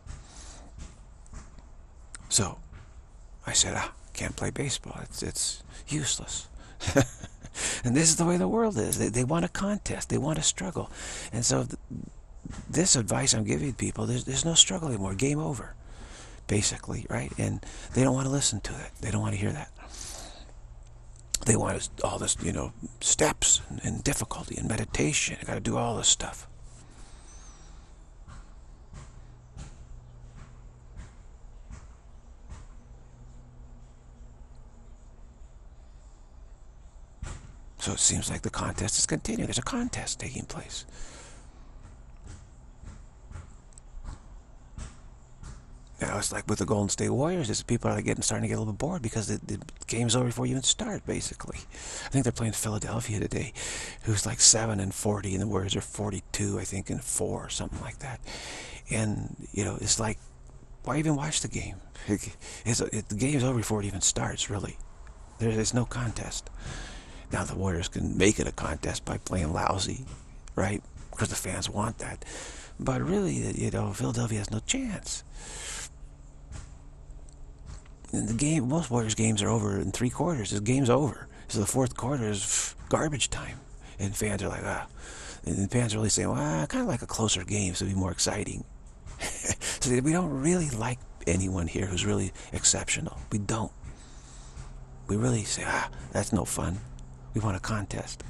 So I said, ah, can't play baseball. It's, it's useless. And this is the way the world is. They, they want a contest. They want a struggle. And so th this advice I'm giving people, there's, there's no struggle anymore. Game over, basically, right? And they don't want to listen to it. They don't want to hear that. They want all this, you know, steps and, difficulty and meditation. I got to do all this stuff. So it seems like the contest is continuing. There's a contest taking place. Now it's like with the Golden State Warriors, it's people are getting starting to get a little bit bored because the, the game's over before you even start, basically. I think they're playing Philadelphia today, who's like 7 and 40, and the Warriors are 42, I think, and 4 or something like that. And, you know, it's like, why even watch the game? It's, it, the game's over before it even starts, really. There's no contest. Now the Warriors can make it a contest by playing lousy, right? Because the fans want that. But really, you know, Philadelphia has no chance. And the game, most Warriors games are over in three quarters. This game's over. So the fourth quarter is garbage time. And fans are like, ah. And fans are really saying, well, I kind of like a closer game, so it'd be more exciting. so we don't really like anyone here who's really exceptional. We don't. We really say, ah, that's no fun. We want a contest.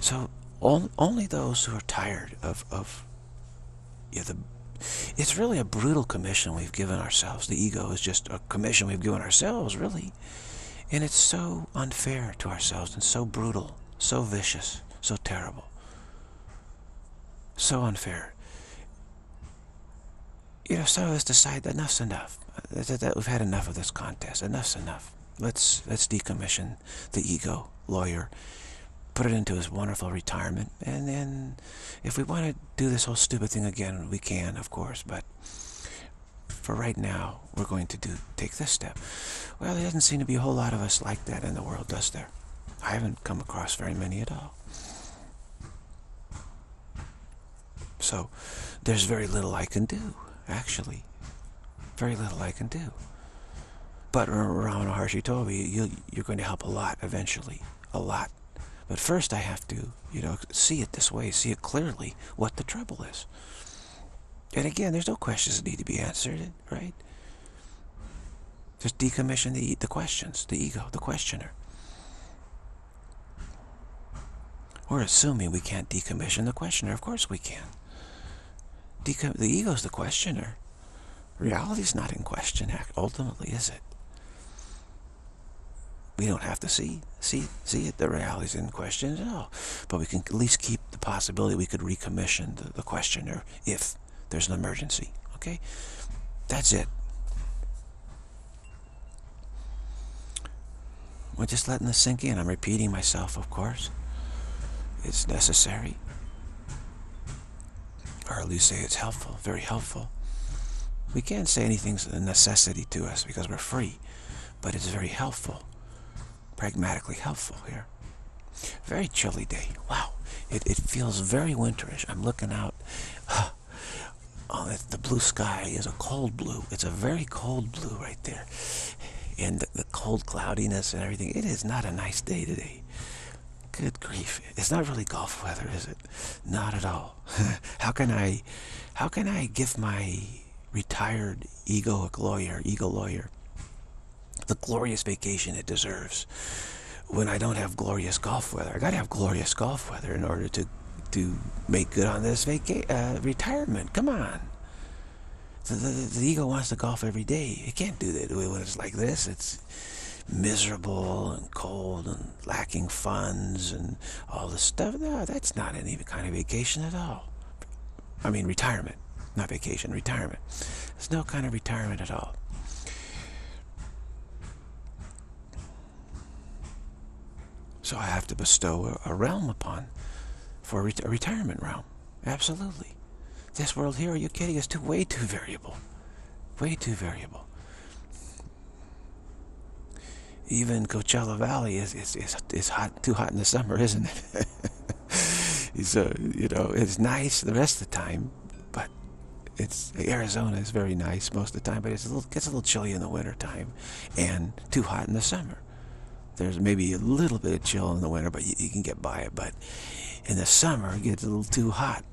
So only those who are tired of, of yeah, the, it's really a brutal commission we've given ourselves. The ego is just a commission we've given ourselves, really. And it's so unfair to ourselves and so brutal, so vicious, so terrible. So unfair. You know, some of us decide that enough's enough. That, that we've had enough of this contest. Enough's enough. Let's let's decommission the ego lawyer, put it into his wonderful retirement, and then if we want to do this whole stupid thing again, we can, of course. But for right now, we're going to do take this step. Well, there doesn't seem to be a whole lot of us like that in the world, does there? I haven't come across very many at all. So there's very little I can do, actually. Very little I can do. But Ramana Maharshi told me, you, you're going to help a lot eventually, a lot. But first I have to, you know, see it this way, see it clearly, what the trouble is. And again, there's no questions that need to be answered, right? Just decommission the, the questions, the ego, the questioner. We're assuming we can't decommission the questioner. Of course we can. Decom the ego's the questioner. Reality's not in question, ultimately, is it? We don't have to see see see it. The reality's in question at all. But we can at least keep the possibility we could recommission the, the questioner if there's an emergency. Okay? That's it. We're just letting this sink in. I'm repeating myself, of course. It's necessary. or at least say it's helpful, very helpful. We can't say anything's a necessity to us because we're free, but it's very helpful, pragmatically helpful here. Very chilly day. Wow, it, it feels very winterish. I'm looking out. Oh, the blue sky is a cold blue. It's a very cold blue right there. And the, the cold cloudiness and everything. It is not a nice day today. Good grief. It's not really golf weather, is it? Not at all. how can I how can I give my retired egoic lawyer, ego lawyer, the glorious vacation it deserves when I don't have glorious golf weather? I gotta have glorious golf weather in order to to make good on this vaca uh, retirement. Come on. The, the, the, ego wants to golf every day. It can't do that when it's like this. It's miserable and cold and lacking funds and all this stuff. No, that's not any kind of vacation at all. I mean retirement, not vacation, retirement. There's no kind of retirement at all. So I have to bestow a, a realm upon, for a, a retirement realm. Absolutely. This world here, are you kidding? It's too way too variable. Way too variable even Coachella Valley is is is, is hot, too hot in the summer, isn't it? it's uh, you know, it's nice the rest of the time, but it's Arizona is very nice most of the time, but it's a little gets a little chilly in the winter time, and too hot in the summer. There's maybe a little bit of chill in the winter, but you, you can get by it. But in the summer, it gets a little too hot.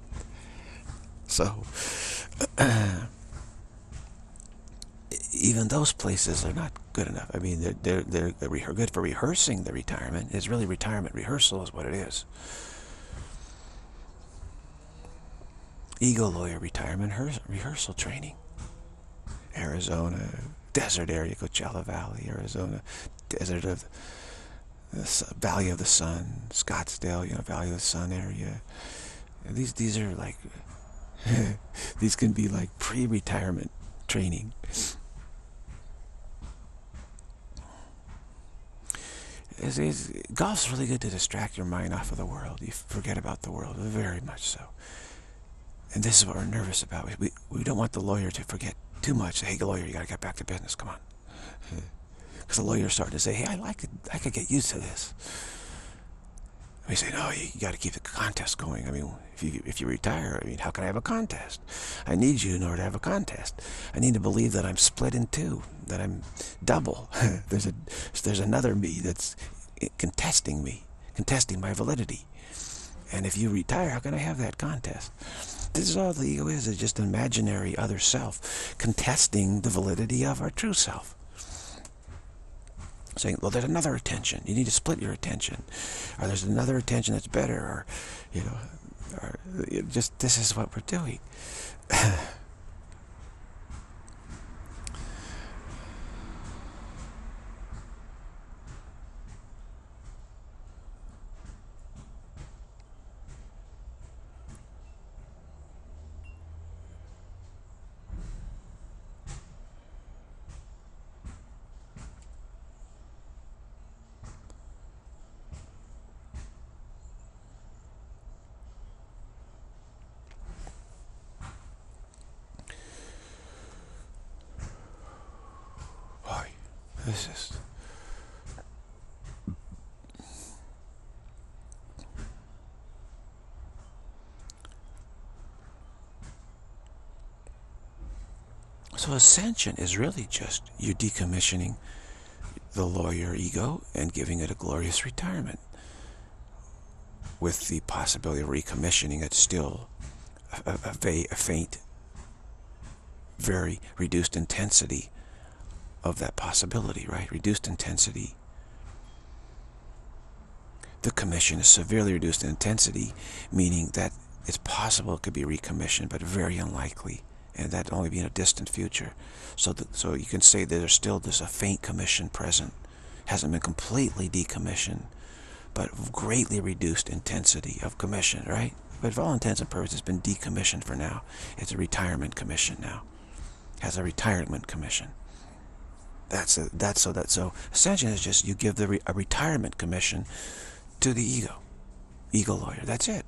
So. even those places are not good enough. I mean, they're, they're, they're good for rehearsing the retirement. It's really retirement rehearsal is what it is. Ego lawyer retirement rehearsal training. Arizona, desert area, Coachella Valley, Arizona, desert of the Valley of the Sun, Scottsdale, you know, Valley of the Sun area. These these are like these can be like pre-retirement training. is, is golf's really good to distract your mind off of the world. You forget about the world, very much so. And this is what we're nervous about. We, we don't want the lawyer to forget too much. Hey, lawyer, you got to get back to business. Come on. Because the lawyer's started to say, hey, I, like it. I could get used to this. We say, no, you, you got to keep the contest going. I mean, if you if you retire, I mean, how can I have a contest? I need you in order to have a contest. I need to believe that I'm split in two, that I'm double. there's a there's another me that's contesting me, contesting my validity. And if you retire, how can I have that contest? This is all the ego is, is just an imaginary other self contesting the validity of our true self saying, well, there's another attention. You need to split your attention. Or there's another attention that's better. Or, you know, or just this is what we're doing. So ascension is really just you decommissioning the lawyer ego and giving it a glorious retirement with the possibility of recommissioning it still a, a, a, faint, very reduced intensity of that possibility, right? Reduced intensity. The commission is severely reduced in intensity, meaning that it's possible it could be recommissioned, but very unlikely and that only be in a distant future. So, that, so you can say there's still there's a faint commission present, hasn't been completely decommissioned, but greatly reduced intensity of commission, right? But for all intents and purposes, it's been decommissioned for now. It's a retirement commission now. Has a retirement commission. That's a, that's so that so ascension is just you give the re, a retirement commission to the ego, ego lawyer. That's it.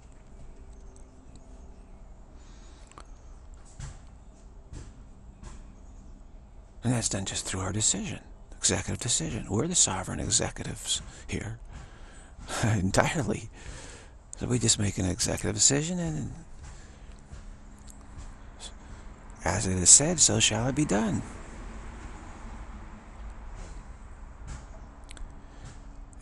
And that's done just through our decision, executive decision. We're the sovereign executives here, entirely. So we just make an executive decision and as it is said, so shall it be done.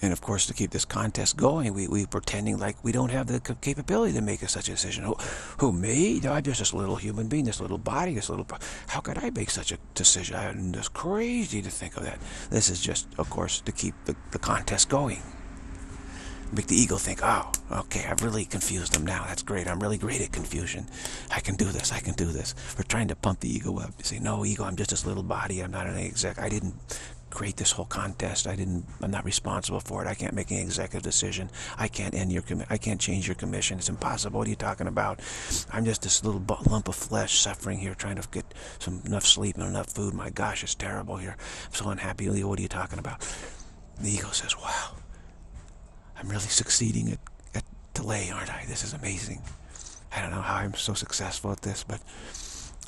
And of course, to keep this contest going, we, we pretending like we don't have the capability to make a, such a decision. Who, who me? No, I'm just this little human being, this little body, this little... How could I make such a decision? I'm just crazy to think of that. This is just, of course, to keep the, the contest going. Make the ego think, oh, okay, I've really confused them now. That's great. I'm really great at confusion. I can do this. I can do this. We're trying to pump the ego up. You say, no, ego, I'm just this little body. I'm not an exec. I didn't create this whole contest. I didn't. I'm not responsible for it. I can't make an executive decision. I can't end your. I can't change your commission. It's impossible. What are you talking about? I'm just this little lump of flesh suffering here, trying to get some enough sleep and enough food. My gosh, it's terrible here. I'm so unhappy. Leo, What are you talking about? The ego says, "Wow, I'm really succeeding at, at delay, aren't I? This is amazing. I don't know how I'm so successful at this, but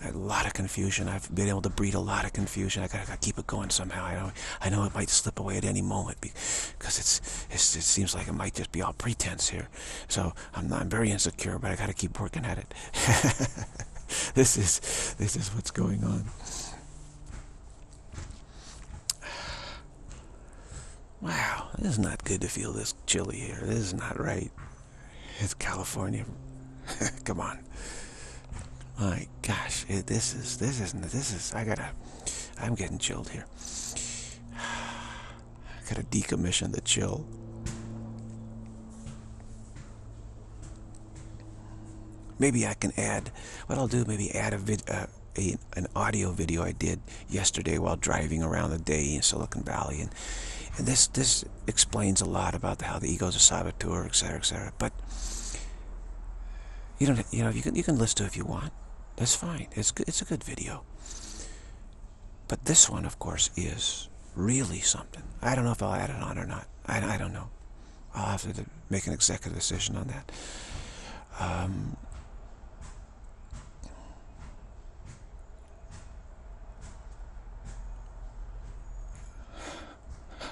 a lot of confusion. I've been able to breed a lot of confusion. I gotta, gotta keep it going somehow. I know, I know it might slip away at any moment because it's, it's, it seems like it might just be all pretense here. So I'm not, I'm very insecure, but I gotta keep working at it. this is, this is what's going on. Wow, this is not good to feel this chilly here. This is not right. It's California. Come on. My gosh, it, this is, this isn't, this is, I gotta, I'm getting chilled here. I gotta decommission the chill. Maybe I can add, what I'll do, maybe add a vid, uh, a, an audio video I did yesterday while driving around the day in Silicon Valley. And and this this explains a lot about how the ego is a saboteur, etc., etc. But you don't, you know, you can you can listen to it if you want. That's fine. It's. It's a good video. But this one, of course, is really something. I don't know if I'll add it on or not. I, I don't know. I'll have to make an executive decision on that. Um,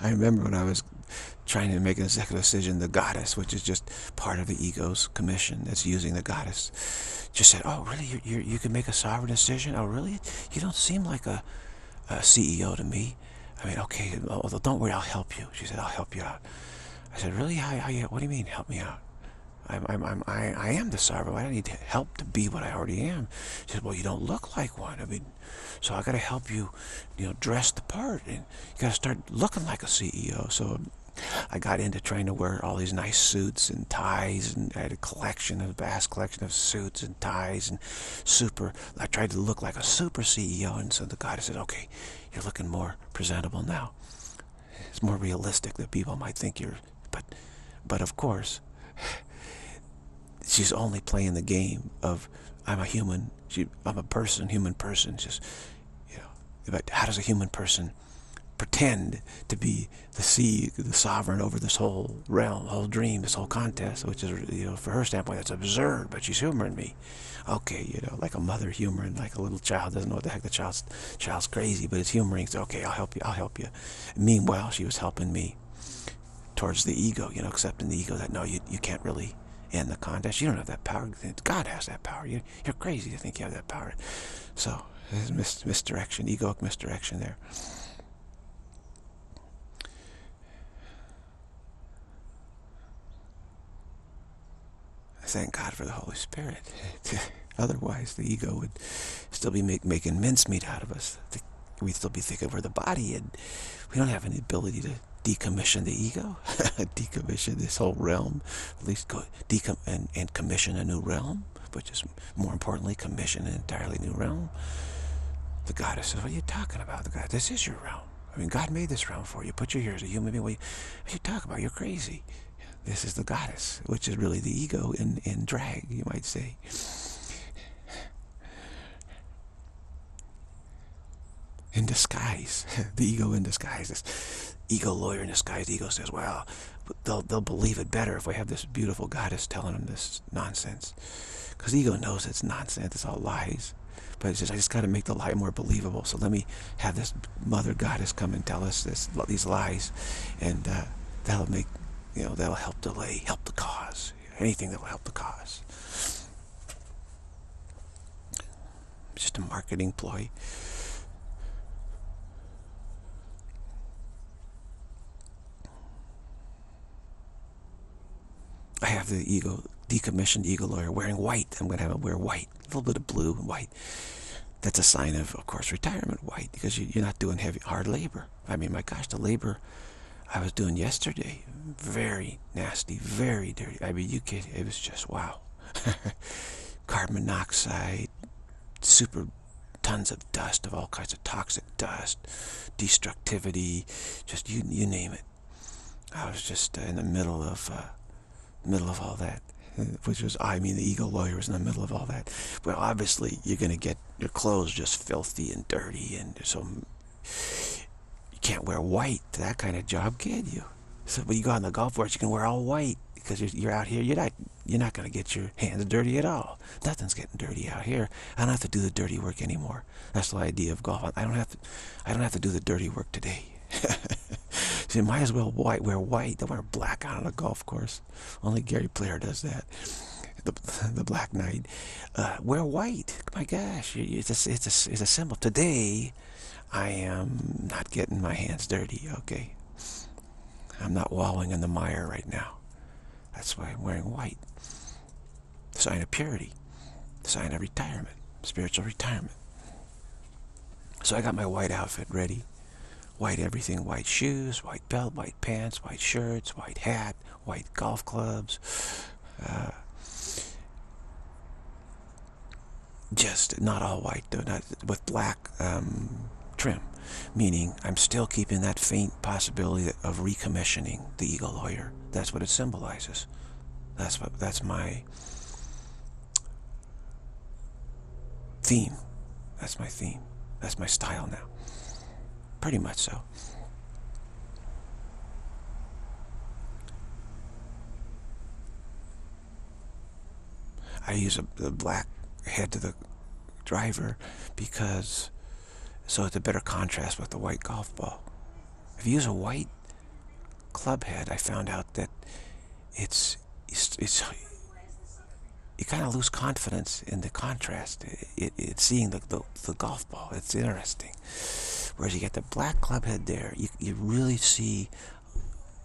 I remember when I was trying to make an executive decision, the goddess, which is just part of the ego's commission that's using the goddess, just said, oh, really, you, you, you can make a sovereign decision? Oh, really? You don't seem like a, a CEO to me. I mean, okay, don't worry, I'll help you. She said, I'll help you out. I said, really? How, how, what do you mean, help me out? I'm, I'm, I'm, I, I am the sovereign. I don't need to help to be what I already am. She said, well, you don't look like one. I mean, so I got to help you, you know, dress the part. And you got to start looking like a CEO. So I got into trying to wear all these nice suits and ties. And I had a collection, of a vast collection of suits and ties and super. I tried to look like a super CEO. And so the guy said, okay, you're looking more presentable now. It's more realistic that people might think you're, but, but of course, she's only playing the game of I'm a human. She, I'm a person, human person. Just you know, but how does a human person pretend to be the sea, the sovereign over this whole realm, whole dream, this whole contest, which is, you know, for her standpoint, that's absurd, but she's humoring me. Okay, you know, like a mother humoring, like a little child doesn't know what the heck the child's, child's crazy, but it's humoring. So, okay, I'll help you, I'll help you. Meanwhile, she was helping me towards the ego, you know, accepting the ego that, no, you, you can't really end the contest. You don't have that power. God has that power. You, you're crazy to think you have that power. So there's mis misdirection, egoic misdirection there. Thank God for the Holy Spirit. Otherwise, the ego would still be make, making mincemeat out of us. We'd still be thinking we're the body, and we don't have any ability to decommission the ego, decommission this whole realm, at least go decom and, and commission a new realm, which is more importantly, commission an entirely new realm. The goddess says, what are you talking about? The God, this is your realm. I mean, God made this realm for you. Put you here as a human being. What are you talking about? You're crazy. This is the goddess, which is really the ego in, in drag, you might say. In disguise. the ego in disguise. This ego lawyer in disguise. Ego says, well, they'll, they'll believe it better if we have this beautiful goddess telling them this nonsense. Because ego knows it's nonsense. It's all lies. But it's just, I just got to make the lie more believable. So let me have this mother goddess come and tell us this, these lies. And uh, that'll make, you know, that'll help delay, help the cause. Anything that will help the cause. Just a marketing ploy. I have the ego, decommissioned ego lawyer wearing white. I'm going to have him wear white, a little bit of blue and white. That's a sign of, of course, retirement white because you're not doing heavy, hard labor. I mean, my gosh, the labor I was doing yesterday, very nasty, very dirty. I mean, you kid, it was just wow. Carbon monoxide, super tons of dust of all kinds of toxic dust, destructivity, just you you name it. I was just in the middle of uh, middle of all that, which was, I mean, the ego lawyer was in the middle of all that. Well, obviously, you're going to get your clothes just filthy and dirty, and so you can't wear white to that kind of job, can you? So when you go out on the golf course, you can wear all white because you're, you're out here. You're not you're not going to get your hands dirty at all. Nothing's getting dirty out here. I don't have to do the dirty work anymore. That's the idea of golf. I don't have to. I don't have to do the dirty work today. so you might as well white, wear white. Don't wear black out on a golf course. Only Gary Player does that. The, the Black Knight. Uh, wear white. My gosh, it's a, it's, a, it's a symbol. Today, I am not getting my hands dirty, okay? I'm not wallowing in the mire right now. That's why I'm wearing white. Sign of purity. Sign of retirement. Spiritual retirement. So I got my white outfit ready white everything, white shoes, white belt, white pants, white shirts, white hat, white golf clubs. Uh, just not all white though, not with black um, trim, meaning I'm still keeping that faint possibility of recommissioning the ego lawyer. That's what it symbolizes. That's what that's my theme. That's my theme. That's my style now. Pretty much so. I use a, black head to the driver because so it's a better contrast with the white golf ball. If you use a white club head, I found out that it's it's, it's you kind of lose confidence in the contrast. It, it, seeing the, the, the golf ball. It's interesting. Whereas you get the black club head there, you, you really see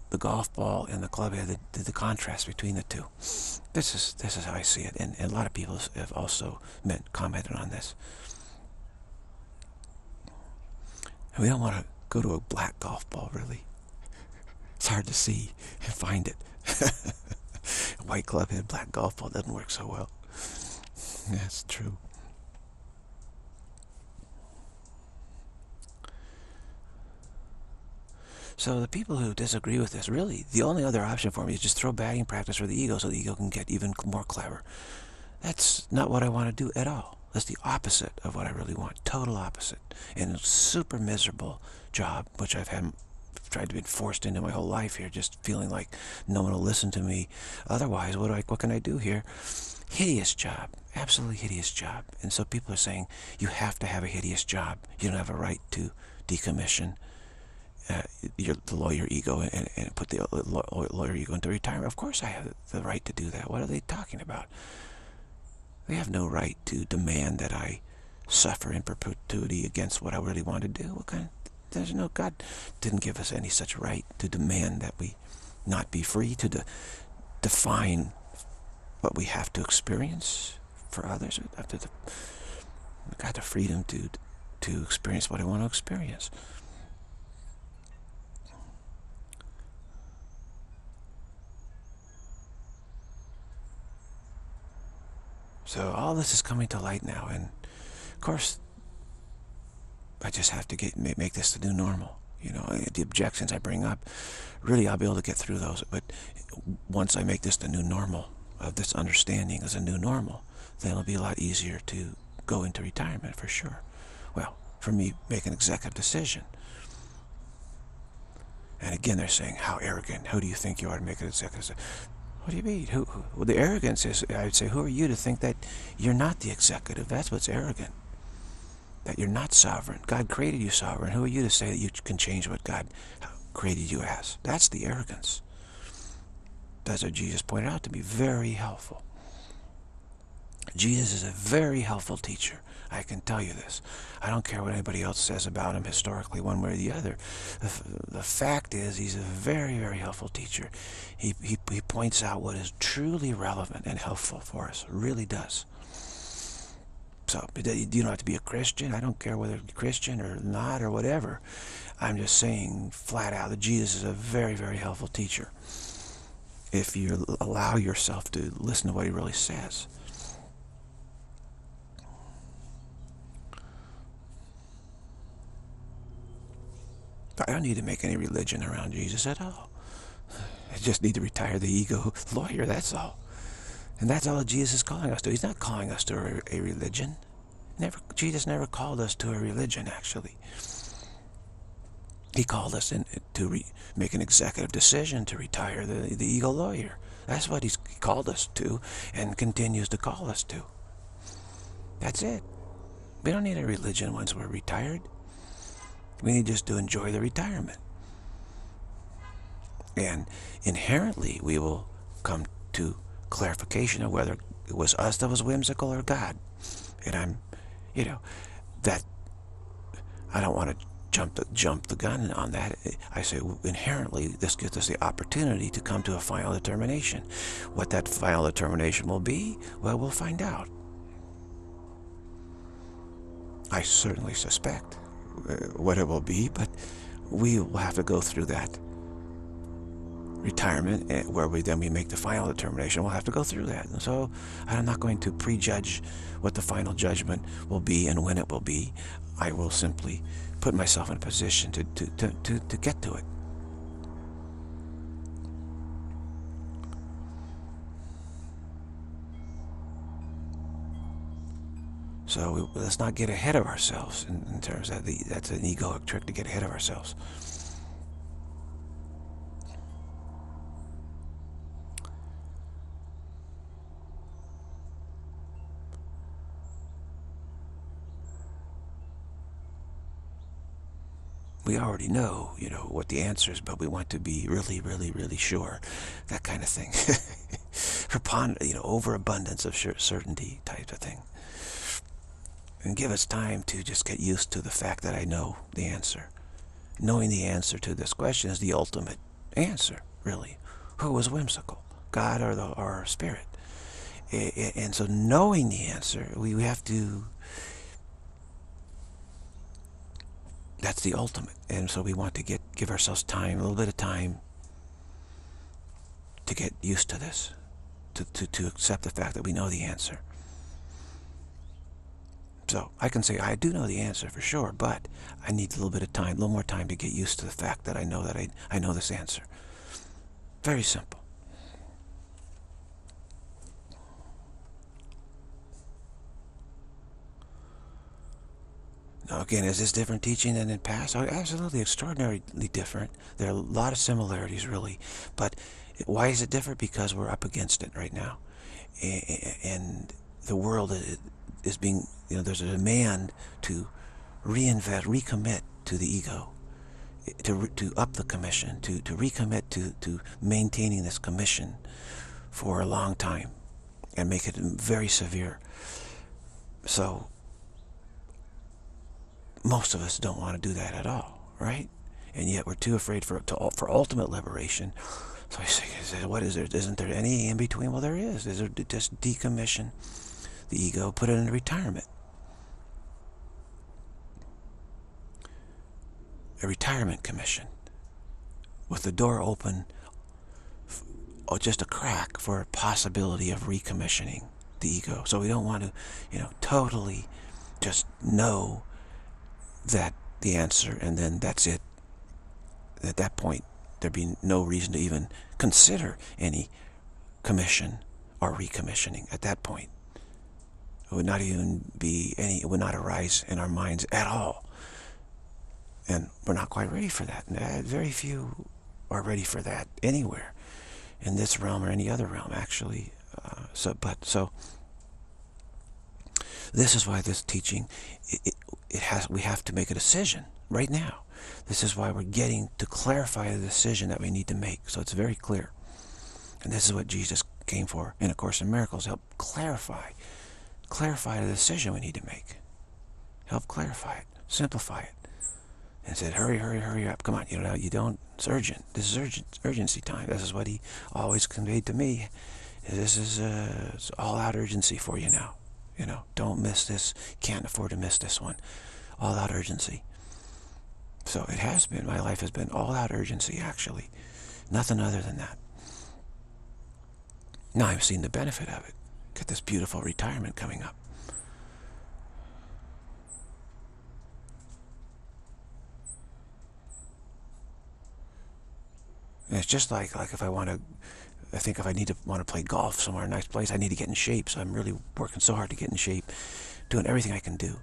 the golf ball and the club head, the, the, contrast between the two. This is this is how I see it, and, and a lot of people have also meant, commented on this. And we don't want to go to a black golf ball, really. It's hard to see and find it. White club head, black golf ball doesn't work so well. That's true. So the people who disagree with this, really, the only other option for me is just throw batting practice for the ego so the ego can get even more clever. That's not what I want to do at all. That's the opposite of what I really want. Total opposite. And a super miserable job, which I've had tried to be forced into my whole life here, just feeling like no one will listen to me. Otherwise, what do I what can I do here? Hideous job. Absolutely hideous job. And so people are saying, you have to have a hideous job. You don't have a right to decommission uh, your, the lawyer ego and, and put the lawyer ego into retirement. Of course I have the right to do that. What are they talking about? They have no right to demand that I suffer in perpetuity against what I really want to do. What kind? There's no God didn't give us any such right to demand that we not be free to de define what we have to experience for others. After the, got the freedom to to experience what I want to experience. So all this is coming to light now, and of course, I just have to get make this the new normal. You know, eh, the objections I bring up, really I'll be able to get through those. But once I make this the new normal, of this understanding as a new normal, then it'll be a lot easier to go into retirement for sure. Well, for me, make an executive decision. And again, they're saying, how arrogant, who do you think you are to make an executive decision? What do you mean? Who, who, well, the arrogance is, I would say, who are you to think that you're not the executive? That's what's arrogant. that you're not sovereign. God created you sovereign. Who are you to say that you can change what God created you as? That's the arrogance. That's what Jesus pointed out to be very helpful. Jesus is a very helpful teacher. I can tell you this. I don't care what anybody else says about him historically, one way or the other. The, the fact is, he's a very, very helpful teacher. He, he, he points out what is truly relevant and helpful for us. Really does. So, you don't have to be a Christian. I don't care whether you're Christian or not or whatever. I'm just saying flat out that Jesus is a very, very helpful teacher if you allow yourself to listen to what he really says. I don't need to make any religion around Jesus at all. I just need to retire the ego lawyer, that's all. And that's all Jesus is calling us to. He's not calling us to a, a religion. Never, Jesus never called us to a religion, actually. He called us in, to re, make an executive decision to retire the, the ego lawyer. That's what he's called us to and continues to call us to. That's it. We don't need a religion once we're retired. We need just to enjoy the retirement. And inherently, we will come to clarification of whether it was us that was whimsical or God. And I'm, you know, that I don't want to jump the, jump the gun on that. I say inherently this gives us the opportunity to come to a final determination. What that final determination will be, well, we'll find out. I certainly suspect. Uh, what it will be, but we will have to go through that retirement eh, where we then we make the final determination. We'll have to go through that. And so I'm not going to prejudge what the final judgment will be and when it will be. I will simply put myself in a position to, to, to, to, to get to it. So we, let's not get ahead of ourselves in, in terms of the, that's an egoic trick to get ahead of ourselves. we already know, you know, what the answer is, but we want to be really, really, really sure. That kind of thing. Prepon you know, overabundance of certainty type of thing and give us time to just get used to the fact that I know the answer. Knowing the answer to this question is the ultimate answer, really. Who was whimsical, God or, the, or Spirit? And so knowing the answer, we have to, that's the ultimate. And so we want to get give ourselves time, a little bit of time to get used to this, to, to, to accept the fact that we know the answer. So I can say I do know the answer for sure, but I need a little bit of time, a little more time to get used to the fact that I know that I, I know this answer. Very simple. Now again, is this different teaching than in past? Oh, absolutely, extraordinarily different. There are a lot of similarities, really. But why is it different? Because we're up against it right now. And the world is being, you know, there's a demand to reinvest, recommit to the ego, to, to up the commission, to, to recommit to, to maintaining this commission for a long time and make it very severe. So most of us don't want to do that at all, right? And yet we're too afraid for to, for ultimate liberation. So I say, what is there? Isn't there any in between? Well, there is. There's a just decommission the ego, put it in retirement. A retirement commission with the door open or just a crack for a possibility of recommissioning the ego. So we don't want to, you know, totally just know that the answer and then that's it. At that point, there'd be no reason to even consider any commission or recommissioning at that point. It would not even be any, it would not arise in our minds at all. And we're not quite ready for that. Very few are ready for that anywhere in this realm or any other realm, actually. Uh, so, but, so, this is why this teaching, it, it, it has we have to make a decision right now. This is why we're getting to clarify the decision that we need to make. So it's very clear. And this is what Jesus came for in A Course in Miracles, help clarify, clarify the decision we need to make. Help clarify it, simplify it. And said, hurry, hurry, hurry up. Come on, you know, you don't, it's urgent. This is urgent, urgency time. This is what he always conveyed to me. This is uh, all-out urgency for you now. You know, don't miss this. Can't afford to miss this one. All-out urgency. So it has been. My life has been all-out urgency, actually. Nothing other than that. Now I'm seeing the benefit of it. Got this beautiful retirement coming up. And it's just like like if I want to, I think if I need to want to play golf somewhere, a nice place, I need to get in shape. So I'm really working so hard to get in shape, doing everything I can do.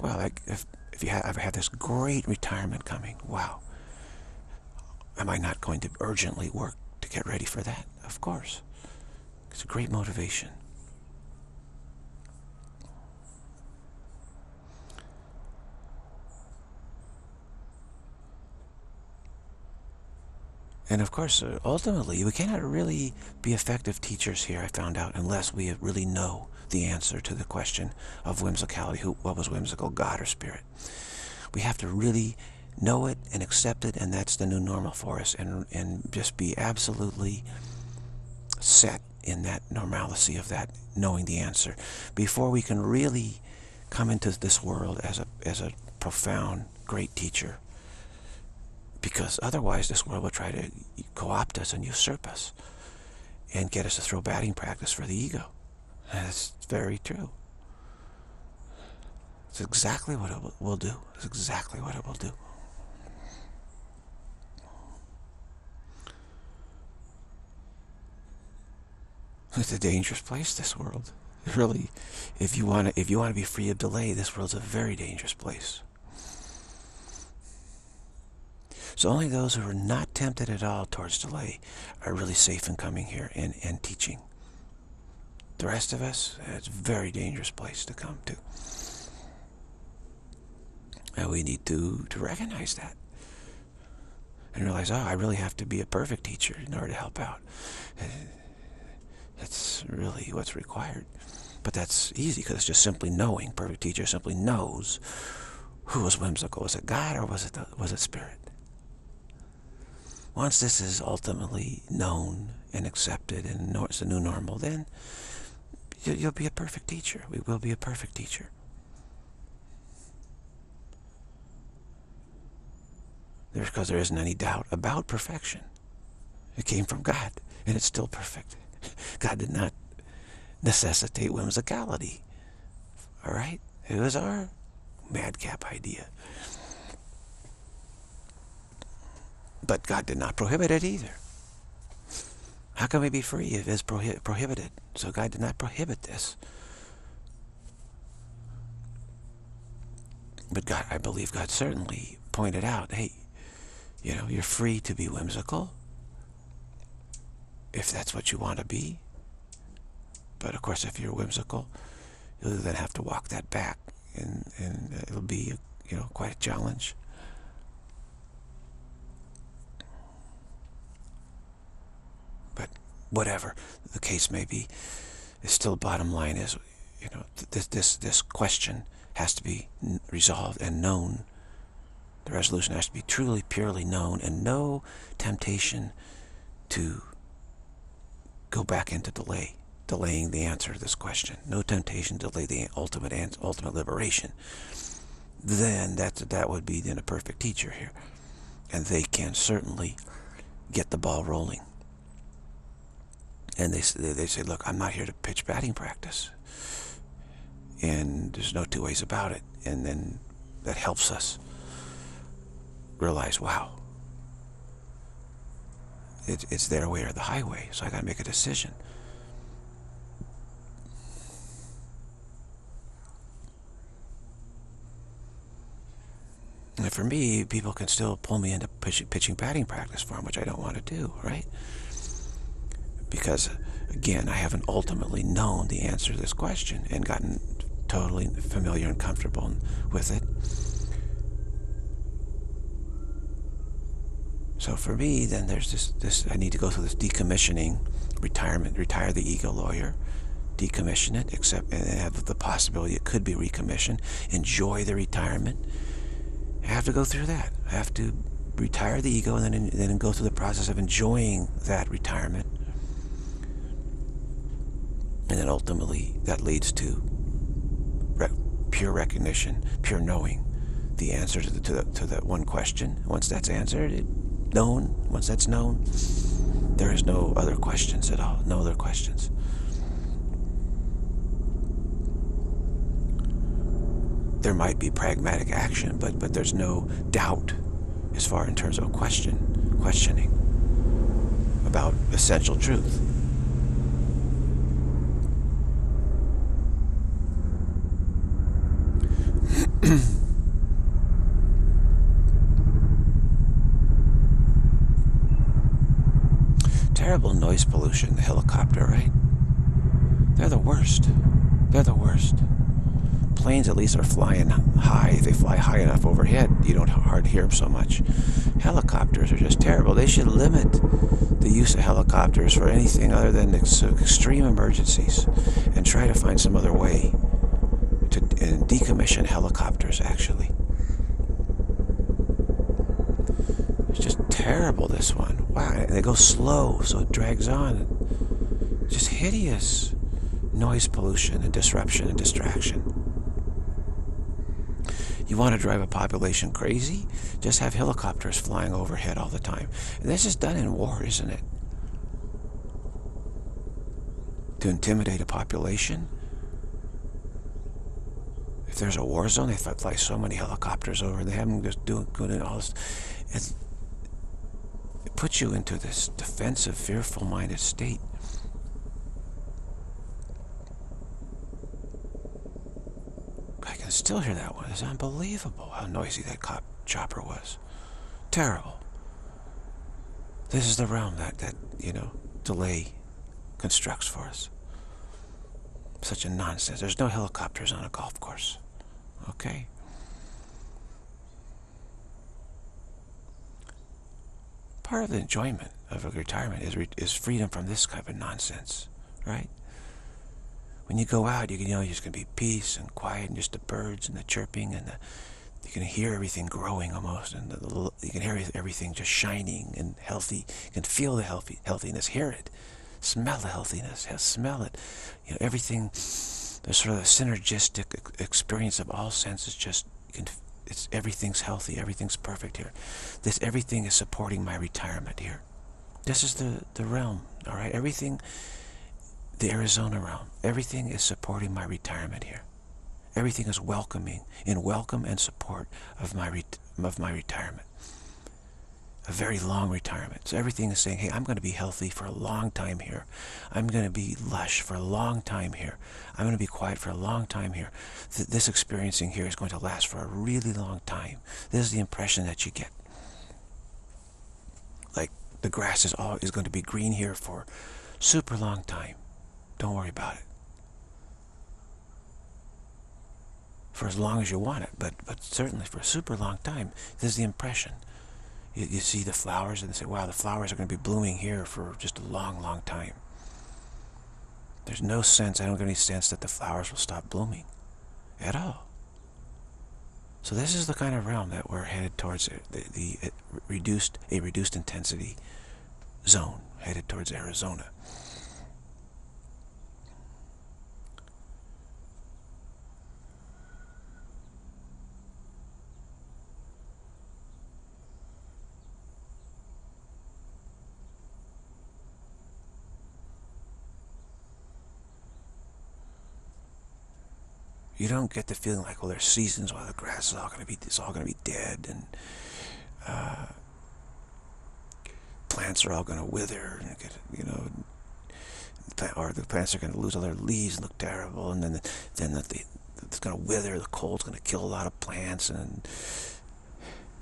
Well, like if if you have, ever have this great retirement coming, wow. Am I not going to urgently work to get ready for that? Of course. It's a great motivation. And of course, uh, ultimately, we cannot really be effective teachers here, I found out, unless we really know the answer to the question of whimsicality. Who, what was whimsical, God or spirit? We have to really know it and accept it, and that's the new normal for us, and, and just be absolutely set in that normalcy of that, knowing the answer, before we can really come into this world as a, as a profound, great teacher because otherwise this world will try to co-opt us and usurp us and get us to throw batting practice for the ego. That's very true. It's exactly what it will do. It's exactly what it will do. It's a dangerous place, this world. Really, if you want to, if you want to be free of delay, this world's a very dangerous place. So only those who are not tempted at all towards delay are really safe in coming here and, and teaching. The rest of us, it's a very dangerous place to come to. And we need to, to recognize that. And realize, oh, I really have to be a perfect teacher in order to help out. That's really what's required. But that's easy because it's just simply knowing. Perfect teacher simply knows who was whimsical. Was it God or was it, the, was it Spirit? Once this is ultimately known and accepted and it's the new normal, then you'll be a perfect teacher. We will be a perfect teacher. There's because there isn't any doubt about perfection. It came from God, and it's still perfect. God did not necessitate whimsicality. All right? It was our madcap idea. But God did not prohibit it either. How can we be free if it's prohi prohibited? So God did not prohibit this. But God, I believe God certainly pointed out, hey, you know, you're free to be whimsical if that's what you want to be. But of course, if you're whimsical, you'll then have to walk that back, and, and uh, it'll be, you know, quite a challenge. Whatever the case may be, it's still bottom line is, you know, this this this question has to be resolved and known. The resolution has to be truly, purely known, and no temptation to go back into delay, delaying the answer to this question. No temptation to delay the ultimate ultimate liberation. Then that that would be then a perfect teacher here, and they can certainly get the ball rolling and they they say, look, I'm not here to pitch batting practice, and there's no two ways about it. And then that helps us realize, wow, it, it's their way or the highway. So I got to make a decision. And for me, people can still pull me into pitching, pitching batting practice for them, which I don't want to do, right? Because, again, I haven't ultimately known the answer to this question and gotten totally familiar and comfortable with it. So for me, then there's this, this, I need to go through this decommissioning, retirement, retire the ego lawyer, decommission it, accept, and have the possibility it could be recommissioned, enjoy the retirement. I have to go through that. I have to retire the ego and then, then go through the process of enjoying that retirement. And then ultimately that leads to re pure recognition, pure knowing the answer to, the, to, the, to that one question. Once that's answered, it, known, once that's known, there is no other questions at all, no other questions. There might be pragmatic action, but, but there's no doubt as far in terms of question, questioning about essential truth. Terrible noise pollution, the helicopter, right? They're the worst. They're the worst planes at least are flying high. They fly high enough overhead, you don't hard hear them so much. Helicopters are just terrible. They should limit the use of helicopters for anything other than ex extreme emergencies and try to find some other way to uh, decommission helicopters, actually. It's just terrible, this one. Wow, they go slow, so it drags on. Just hideous noise pollution and disruption and distraction. You want to drive a population crazy? Just have helicopters flying overhead all the time. And this is done in war, isn't it? To intimidate a population? If there's a war zone, they fly so many helicopters over. They have them just doing good and all this. It, it puts you into this defensive, fearful-minded state. I can still hear that one. It's unbelievable how noisy that cop chopper was. Terrible. This is the realm that, that, you know, delay constructs for us. Such a nonsense. There's no helicopters on a golf course. Okay? Part of the enjoyment of a retirement is, re is freedom from this kind of nonsense, right? when you go out, you, can, you know, there's going to be peace and quiet and just the birds and the chirping and the, you can hear everything growing almost and the, you can hear everything just shining and healthy. You can feel the healthy healthiness, hear it, smell the healthiness, smell it. You know, everything, there's sort of synergistic experience of all senses just, it's, everything's healthy, everything's perfect here. This, everything is supporting my retirement here. This is the, the realm, all right? Everything the Arizona realm. Everything is supporting my retirement here. Everything is welcoming, in welcome and support of my, of my retirement. A very long retirement. So everything is saying, hey, I'm going to be healthy for a long time here. I'm going to be lush for a long time here. I'm going to be quiet for a long time here. Th this experiencing here is going to last for a really long time. This is the impression that you get. Like the grass is all is going to be green here for super long time. Don't worry about it. For as long as you want it, but, but certainly for a super long time, this is the impression. You, you see the flowers and say, wow, the flowers are going to be blooming here for just a long, long time. There's no sense, I don't get any sense that the flowers will stop blooming at all. So this is the kind of realm that we're headed towards, uh, the, the, the reduced, a reduced intensity zone, headed towards Arizona. You don't get the feeling like, well, there's seasons while the grass is all going to be, it's all going to be dead and uh, plants are all going to wither and get, you know, or the plants are going to lose all their leaves and look terrible, and then the, then the, the, it's going to wither. The cold's going to kill a lot of plants, and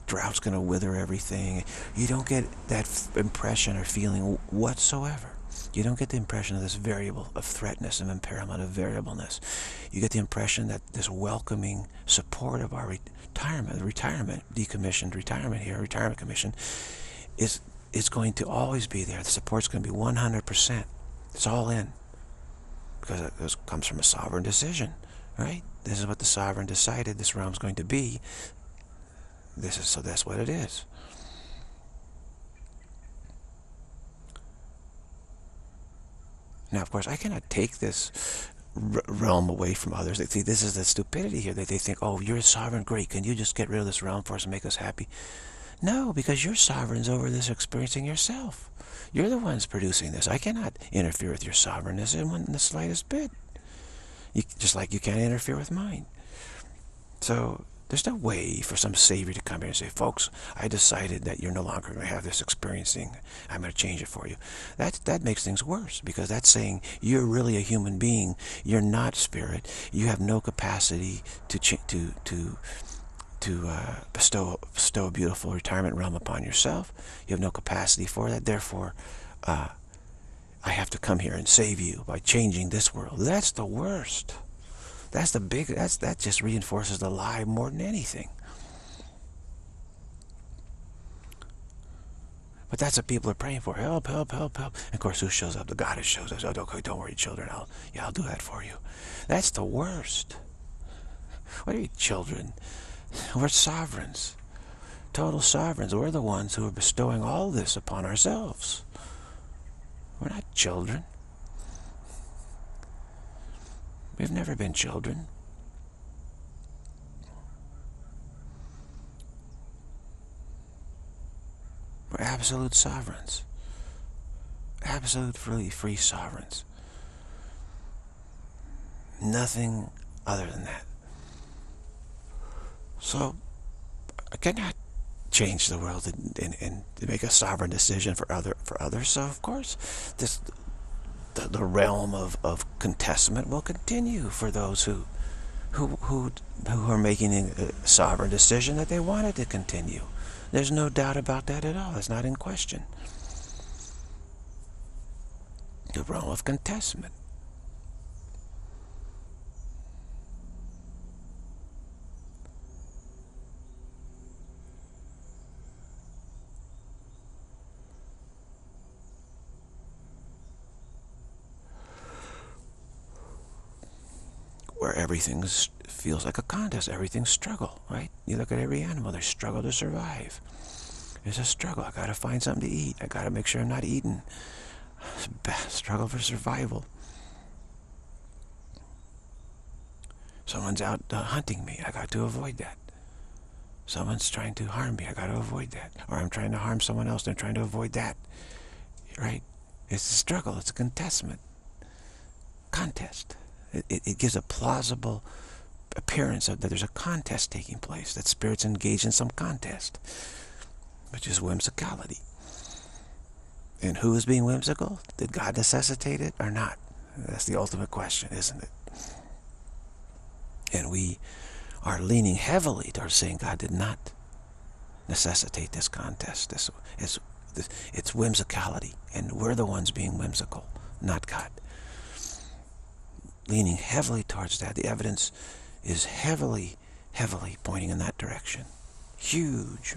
drought's going to wither everything. You don't get that impression or feeling whatsoever. You don't get the impression of this variable of threatness and impairment of variableness. You get the impression that this welcoming support of our retirement, retirement, decommissioned retirement here, retirement commission, is is going to always be there. The support's going to be 100%. It's all in. Because it comes from a sovereign decision, right? This is what the sovereign decided this realm's going to be. This is so that's what it is. Now, of course, I cannot take this realm away from others. They see this is the stupidity here. They, they think, oh, you're sovereign, great. Can you just get rid of this realm for us and make us happy? No, because you're sovereigns over this experiencing yourself. You're the ones producing this. I cannot interfere with your sovereignness in the slightest bit. You, just like you can't interfere with mine. So there's no way for some savior to come here and say, folks, I decided that you're no longer going to have this experiencing. I'm going to change it for you. That, that makes things worse because that's saying you're really a human being. You're not spirit. You have no capacity to, to, to, to uh, bestow, bestow a beautiful retirement realm upon yourself. You have no capacity for that. Therefore, uh, I have to come here and save you by changing this world. That's the worst. That's the big, that's, that just reinforces the lie more than anything. But that's what people are praying for. Help, help, help, help. And of course, who shows up? The goddess shows up. Oh, okay, don't worry, children. I'll, yeah, I'll do that for you. That's the worst. What are you, children? We're sovereigns. Total sovereigns. We're the ones who are bestowing all this upon ourselves. We're not children. We've never been children. We're absolute sovereigns. Absolute free, free sovereigns. Nothing other than that. So, I cannot change the world and, and, and make a sovereign decision for other for others. So of course, this the, the realm of, of contestment will continue for those who who who who are making a sovereign decision that they wanted to continue. There's no doubt about that at all. It's not in question. The realm of contestment. Where everything feels like a contest. Everything's struggle, right? You look at every animal, they struggle to survive. It's a struggle. I got to find something to eat. I got to make sure I'm not eating. Struggle for survival. Someone's out uh, hunting me. I got to avoid that. Someone's trying to harm me. I got to avoid that. Or I'm trying to harm someone else. They're trying to avoid that. Right? It's a struggle. It's a contestment. Contest. It, it gives a plausible appearance of that there's a contest taking place, that spirits engage in some contest, which is whimsicality. And who is being whimsical? Did God necessitate it or not? That's the ultimate question, isn't it? And we are leaning heavily towards saying God did not necessitate this contest. This, it's, it's whimsicality, and we're the ones being whimsical, not God leaning heavily towards that. The evidence is heavily, heavily pointing in that direction. Huge,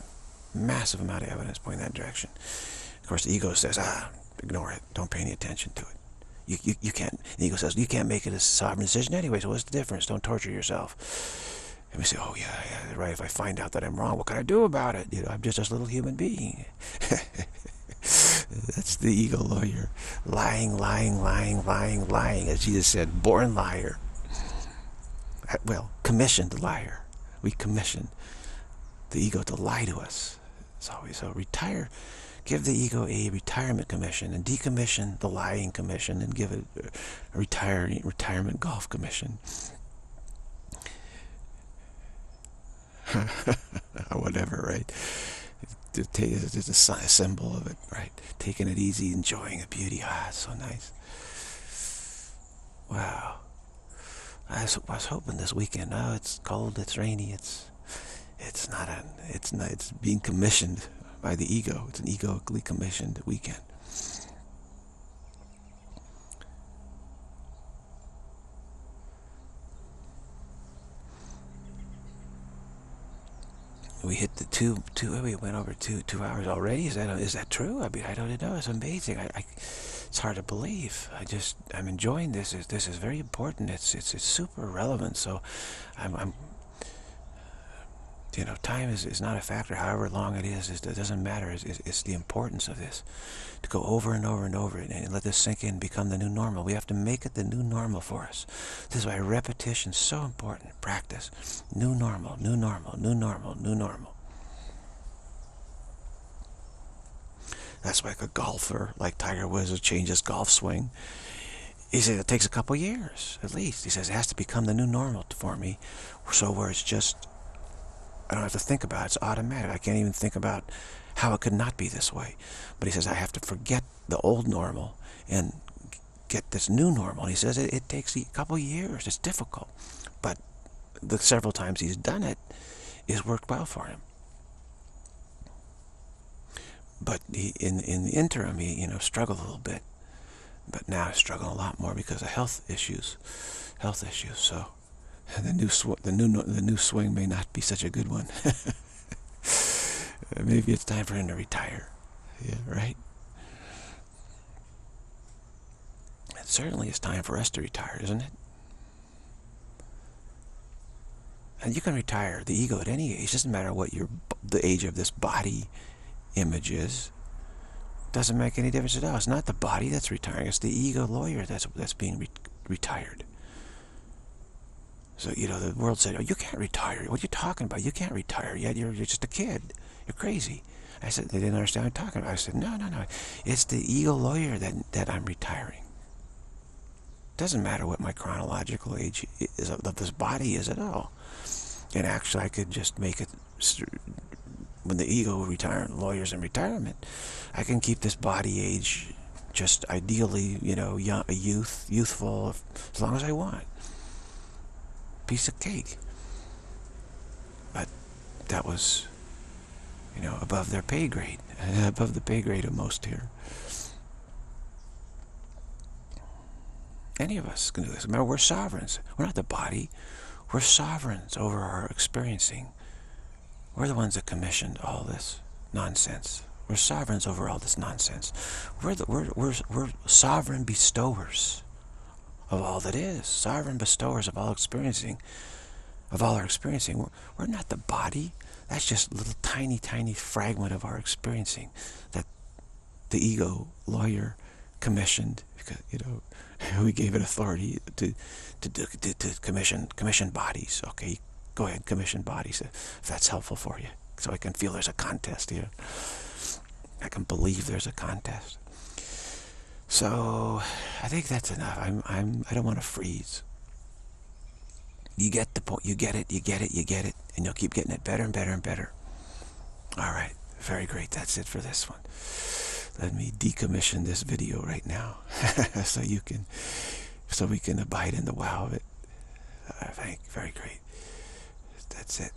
massive amount of evidence pointing that direction. Of course, the ego says, ah, ignore it. Don't pay any attention to it. You, you, you can't, the ego says, you can't make it a sovereign decision anyway, so what's the difference? Don't torture yourself. And we say, oh, yeah, yeah, right. If I find out that I'm wrong, what can I do about it? You know, I'm just a little human being. That's the ego lawyer. Lying, lying, lying, lying, lying. As Jesus said, born liar. Uh, well, commissioned liar. We commissioned the ego to lie to us. So, so retire, give the ego a retirement commission and decommission the lying commission and give it a retire, retirement golf commission. Whatever, right? It's just a symbol of it, right? Taking it easy, enjoying the beauty. Ah, so nice. Wow. I was, I was hoping this weekend. Oh, it's cold, it's rainy, it's it's not a it's not it's being commissioned by the ego. It's an egoically commissioned weekend. We hit the two two we went over two two hours already? Is that is that true? I mean i don't know. It's amazing. I, I it's hard to believe. I just i'm enjoying this. Is this is very important. It's it's, it's super relevant. So i'm, I'm you know, time is, is not a factor, however long it is, it doesn't matter. It's, it's, the importance of this. To go over and over and over and, let this sink in, become the new normal. We have to make it the new normal for us. This is why repetition is so important. Practice. New normal, new normal, new normal, new normal. That's like a golfer, like Tiger Woods, who changed his golf swing. He said it takes a couple years, at least. He says it has to become the new normal for me. So where it's just I don't have to think about it. It's automatic. I can't even think about how it could not be this way. But he says I have to forget the old normal and get this new normal. And he says it, it takes a couple years. It's difficult. But the several times he's done it, it's worked well for him. But he, in in the interim, he you know struggled a little bit. But now he's struggling a lot more because of health issues, health issues. So the new the new the new swing may not be such a good one. Maybe it's time for him to retire. Yeah, right. It certainly is time for us to retire, isn't it? And you can retire the ego at any age. Doesn't matter what your the age of this body image is. Doesn't make any difference at all. It's not the body that's retiring. It's the ego lawyer that's that's being re retired. So, you know, the world said, oh, you can't retire. What are you talking about? You can't retire yet. You're, you're just a kid. You're crazy. I said, they didn't understand what I'm talking about. I said, no, no, no. It's the ego lawyer that, that I'm retiring. Doesn't matter what my chronological age is of this body is at all. And actually, I could just make it, when the ego retire, lawyers in retirement, I can keep this body age just ideally, you know, young, youth, youthful, as long as I want piece of cake. But that was, you know, above their pay grade, above the pay grade of most here. Any of us can do this. Remember, we're sovereigns. We're not the body. We're sovereigns over our experiencing. We're the ones that commissioned all this nonsense. We're sovereigns over all this nonsense. We're, the, we're, we're, we're sovereign bestowers of all that is, sovereign bestowers of all experiencing, of all our experiencing. We're, we're not the body. That's just a little tiny, tiny fragment of our experiencing that the ego lawyer commissioned because you know we gave it authority to to, to, to commission commission bodies. Okay, go ahead, commission bodies if that's helpful for you, so I can feel there's a contest here. I can believe there's a contest. So I think that's enough. I'm I'm I don't want to freeze. You get the point. You get it. You get it. You get it, and you'll keep getting it better and better and better. All right. Very great. That's it for this one. Let me decommission this video right now, so you can, so we can abide in the wow of it. I think very great. That's it.